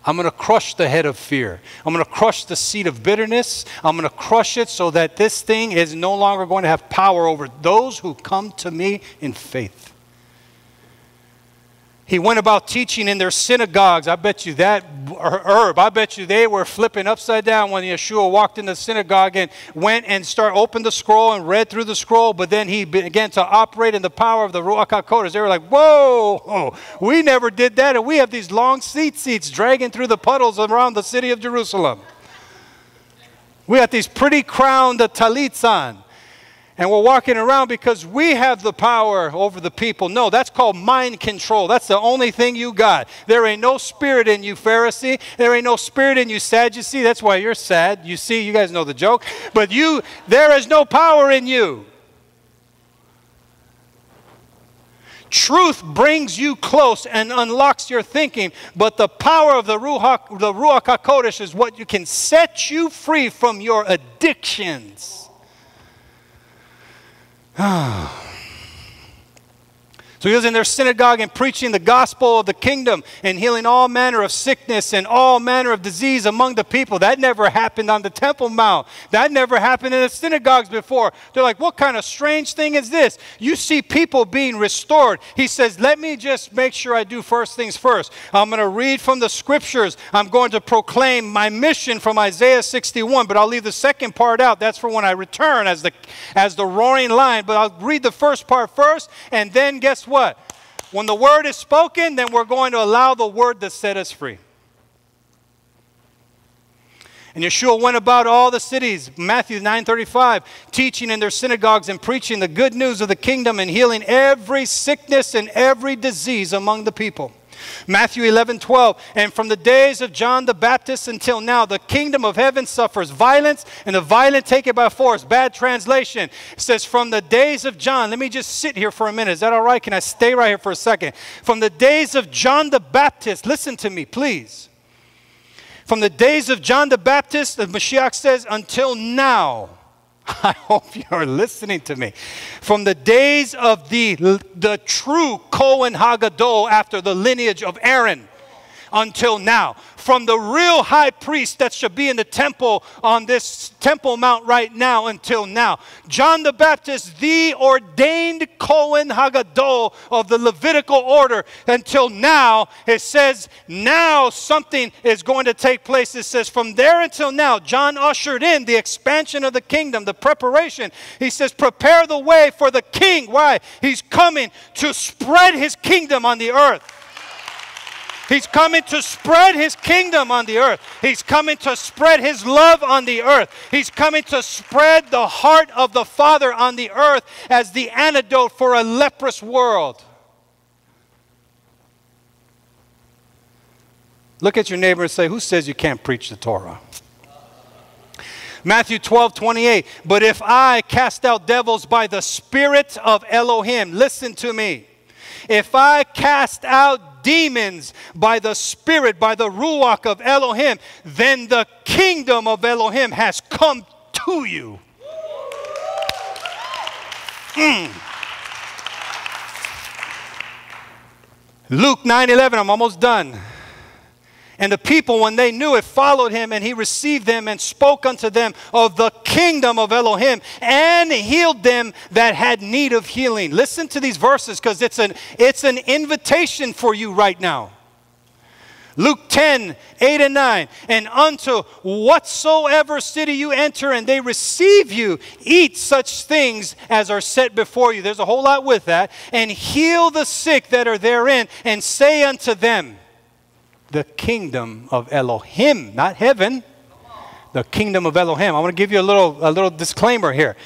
I'm going to crush the head of fear. I'm going to crush the seed of bitterness. I'm going to crush it so that this thing is no longer going to have power over those who come to me in faith. He went about teaching in their synagogues. I bet you that herb, I bet you they were flipping upside down when Yeshua walked in the synagogue and went and started opened the scroll and read through the scroll, but then he began to operate in the power of the Ruach HaKodesh. They were like, whoa, we never did that, and we have these long tzitzits dragging through the puddles around the city of Jerusalem. We got these pretty crowned talits on and we're walking around because we have the power over the people. No, that's called mind control. That's the only thing you got. There ain't no spirit in you, Pharisee. There ain't no spirit in you, Sadducee. That's why you're sad. You see, you guys know the joke. But you, there is no power in you. Truth brings you close and unlocks your thinking, but the power of the Ruach, the Ruach HaKodesh is what you can set you free from your addictions. Ah. So he was in their synagogue and preaching the gospel of the kingdom and healing all manner of sickness and all manner of disease among the people. That never happened on the Temple Mount. That never happened in the synagogues before. They're like, what kind of strange thing is this? You see people being restored. He says, let me just make sure I do first things first. I'm going to read from the scriptures. I'm going to proclaim my mission from Isaiah 61, but I'll leave the second part out. That's for when I return as the, as the roaring lion. But I'll read the first part first, and then guess what? What? When the word is spoken, then we're going to allow the word to set us free. And Yeshua went about all the cities, Matthew 9:35, teaching in their synagogues and preaching the good news of the kingdom and healing every sickness and every disease among the people. Matthew 11, 12. And from the days of John the Baptist until now, the kingdom of heaven suffers violence, and the violent take it by force. Bad translation. It says, From the days of John, let me just sit here for a minute. Is that all right? Can I stay right here for a second? From the days of John the Baptist, listen to me, please. From the days of John the Baptist, the Mashiach says, until now. I hope you're listening to me. From the days of the, the true Cohen Hagadol after the lineage of Aaron until now from the real high priest that should be in the temple on this Temple Mount right now until now. John the Baptist, the ordained Cohen Hagadol of the Levitical order until now. It says now something is going to take place. It says from there until now, John ushered in the expansion of the kingdom, the preparation. He says, prepare the way for the king. Why? He's coming to spread his kingdom on the earth. He's coming to spread his kingdom on the earth. He's coming to spread his love on the earth. He's coming to spread the heart of the Father on the earth as the antidote for a leprous world. Look at your neighbor and say, Who says you can't preach the Torah? Matthew 12, 28. But if I cast out devils by the Spirit of Elohim, listen to me. If I cast out demons by the Spirit, by the Ruach of Elohim, then the kingdom of Elohim has come to you. Mm. Luke 9 11, I'm almost done. And the people, when they knew it, followed him, and he received them and spoke unto them of the kingdom of Elohim and healed them that had need of healing. Listen to these verses because it's an, it's an invitation for you right now. Luke 10, 8 and 9. And unto whatsoever city you enter and they receive you, eat such things as are set before you. There's a whole lot with that. And heal the sick that are therein, and say unto them, the kingdom of Elohim, not heaven. The kingdom of Elohim. I want to give you a little, a little disclaimer here.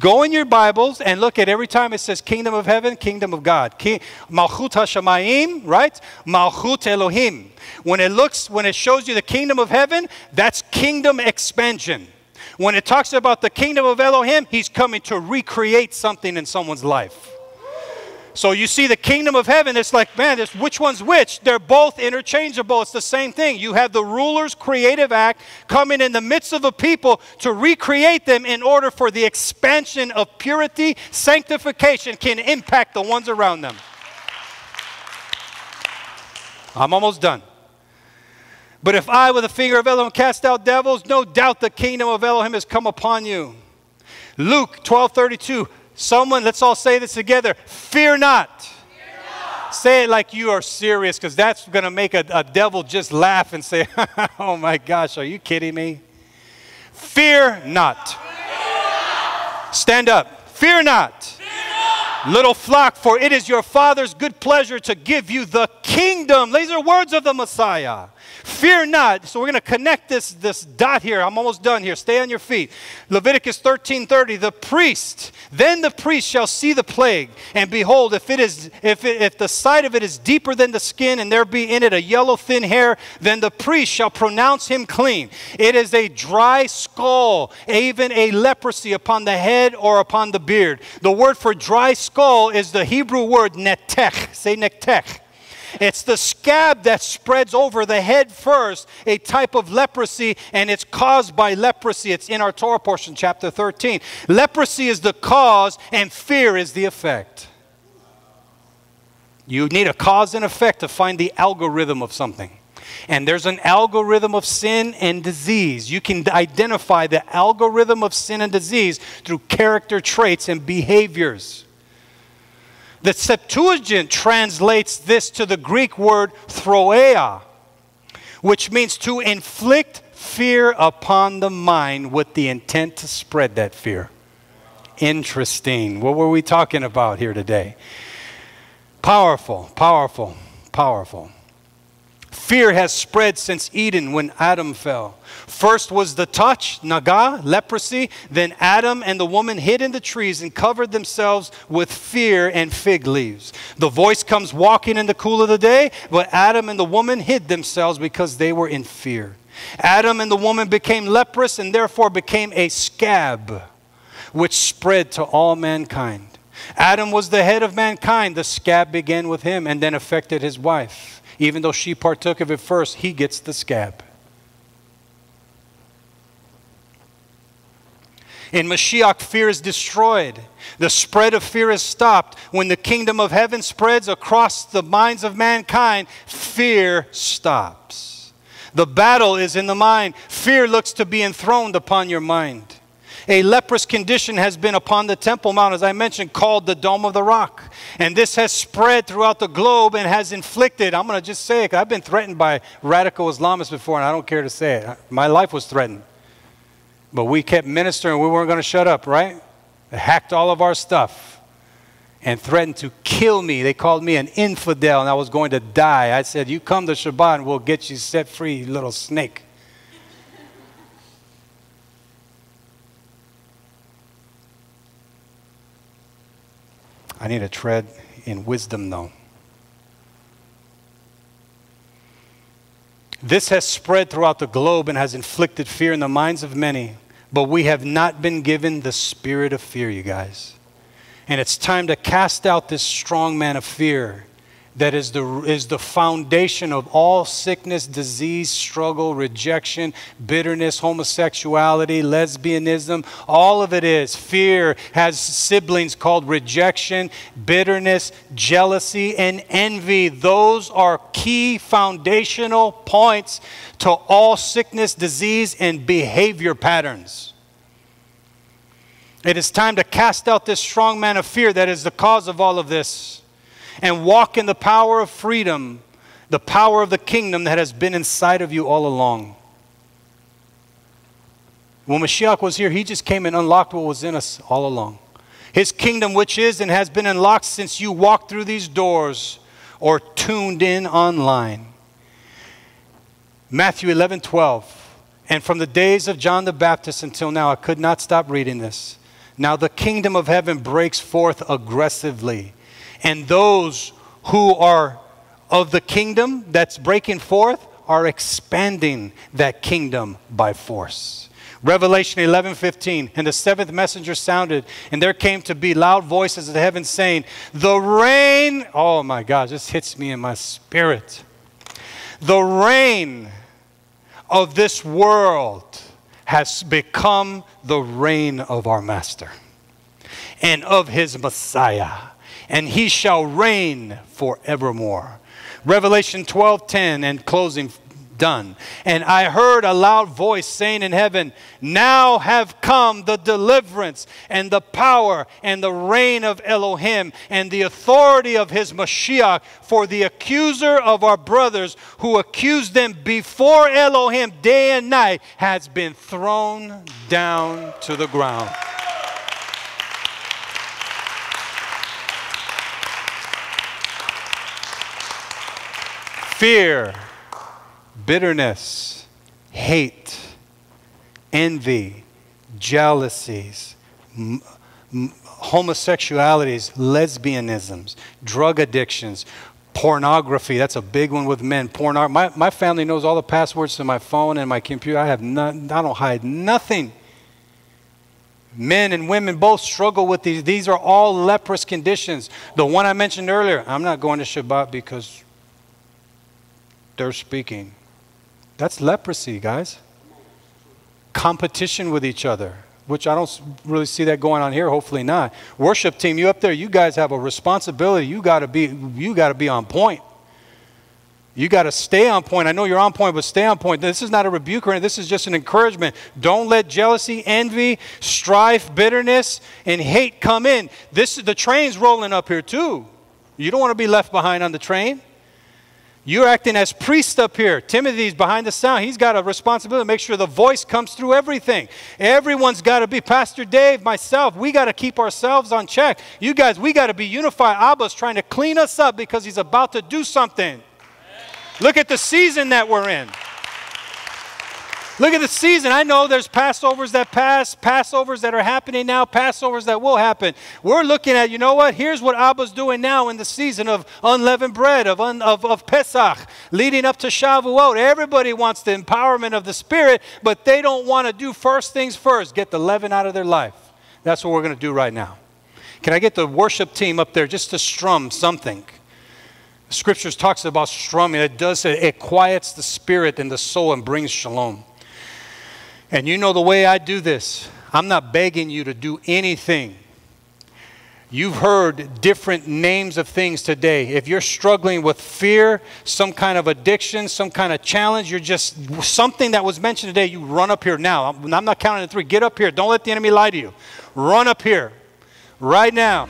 Go in your Bibles and look at every time it says kingdom of heaven, kingdom of God. Malchut Hashemayim, right? Malchut Elohim. When it looks, when it shows you the kingdom of heaven, that's kingdom expansion. When it talks about the kingdom of Elohim, he's coming to recreate something in someone's life. So you see the kingdom of heaven, it's like, man, this, which one's which? They're both interchangeable. It's the same thing. You have the ruler's creative act coming in the midst of a people to recreate them in order for the expansion of purity, sanctification can impact the ones around them. I'm almost done. But if I, with the finger of Elohim, cast out devils, no doubt the kingdom of Elohim has come upon you. Luke 12 32. Someone, let's all say this together. Fear not. Say it like you are serious because that's going to make a, a devil just laugh and say, Oh my gosh, are you kidding me? Fear not. Stand up. Fear not. Little flock, for it is your Father's good pleasure to give you the kingdom. These are words of the Messiah. Fear not. So we're going to connect this, this dot here. I'm almost done here. Stay on your feet. Leviticus 13:30. The priest, then the priest shall see the plague, and behold, if it is if it, if the sight of it is deeper than the skin, and there be in it a yellow thin hair, then the priest shall pronounce him clean. It is a dry skull, even a leprosy upon the head or upon the beard. The word for dry skull is the Hebrew word netech. Say netech. It's the scab that spreads over the head first, a type of leprosy, and it's caused by leprosy. It's in our Torah portion, chapter 13. Leprosy is the cause, and fear is the effect. You need a cause and effect to find the algorithm of something. And there's an algorithm of sin and disease. You can identify the algorithm of sin and disease through character traits and behaviors. The Septuagint translates this to the Greek word throea, which means to inflict fear upon the mind with the intent to spread that fear. Interesting. What were we talking about here today? Powerful, powerful, powerful. Fear has spread since Eden when Adam fell. First was the touch, naga, leprosy. Then Adam and the woman hid in the trees and covered themselves with fear and fig leaves. The voice comes walking in the cool of the day, but Adam and the woman hid themselves because they were in fear. Adam and the woman became leprous and therefore became a scab, which spread to all mankind. Adam was the head of mankind. The scab began with him and then affected his wife. Even though she partook of it first, he gets the scab. In Mashiach, fear is destroyed. The spread of fear is stopped. When the kingdom of heaven spreads across the minds of mankind, fear stops. The battle is in the mind. Fear looks to be enthroned upon your mind. A leprous condition has been upon the Temple Mount, as I mentioned, called the Dome of the Rock. And this has spread throughout the globe and has inflicted, I'm going to just say it, I've been threatened by radical Islamists before, and I don't care to say it. My life was threatened. But we kept ministering. We weren't going to shut up, right? They hacked all of our stuff and threatened to kill me. They called me an infidel and I was going to die. I said, You come to Shabbat and we'll get you set free, little snake. I need to tread in wisdom, though. This has spread throughout the globe and has inflicted fear in the minds of many, but we have not been given the spirit of fear, you guys. And it's time to cast out this strong man of fear that is the, is the foundation of all sickness, disease, struggle, rejection, bitterness, homosexuality, lesbianism. All of it is. Fear has siblings called rejection, bitterness, jealousy, and envy. Those are key foundational points to all sickness, disease, and behavior patterns. It is time to cast out this strong man of fear that is the cause of all of this and walk in the power of freedom, the power of the kingdom that has been inside of you all along. When Mashiach was here, he just came and unlocked what was in us all along. His kingdom, which is and has been unlocked since you walked through these doors or tuned in online. Matthew 11 12. And from the days of John the Baptist until now, I could not stop reading this. Now the kingdom of heaven breaks forth aggressively and those who are of the kingdom that's breaking forth are expanding that kingdom by force. Revelation 11 15. And the seventh messenger sounded, and there came to be loud voices of the heavens saying, The reign, oh my God, this hits me in my spirit. The reign of this world has become the reign of our Master and of his Messiah and he shall reign forevermore. Revelation 12:10 and closing done. And I heard a loud voice saying in heaven, Now have come the deliverance and the power and the reign of Elohim and the authority of his Mashiach, for the accuser of our brothers who accused them before Elohim day and night has been thrown down to the ground. Fear, bitterness, hate, envy, jealousies, m- m- homosexualities, lesbianisms, drug addictions, pornography. That's a big one with men. Porno- my, my family knows all the passwords to my phone and my computer. I have none, I don't hide nothing. Men and women both struggle with these. These are all leprous conditions. The one I mentioned earlier, I'm not going to Shabbat because they're speaking. That's leprosy, guys. Competition with each other, which I don't really see that going on here. Hopefully not. Worship team, you up there, you guys have a responsibility. You got to be, you got to be on point. You got to stay on point. I know you're on point, but stay on point. This is not a rebuke or anything. This is just an encouragement. Don't let jealousy, envy, strife, bitterness, and hate come in. This is the train's rolling up here too. You don't want to be left behind on the train. You're acting as priest up here. Timothy's behind the sound. He's got a responsibility to make sure the voice comes through everything. Everyone's got to be, Pastor Dave, myself, we got to keep ourselves on check. You guys, we got to be unified. Abba's trying to clean us up because he's about to do something. Look at the season that we're in. Look at the season. I know there's Passovers that pass, Passovers that are happening now, Passovers that will happen. We're looking at, you know what? Here's what Abba's doing now in the season of unleavened bread, of, un, of, of Pesach, leading up to Shavuot. Everybody wants the empowerment of the Spirit, but they don't want to do first things first, get the leaven out of their life. That's what we're going to do right now. Can I get the worship team up there just to strum something? The scriptures talks about strumming. It does it, it quiets the spirit and the soul and brings shalom. And you know the way I do this. I'm not begging you to do anything. You've heard different names of things today. If you're struggling with fear, some kind of addiction, some kind of challenge, you're just something that was mentioned today, you run up here now. I'm not counting to three. Get up here. Don't let the enemy lie to you. Run up here right now.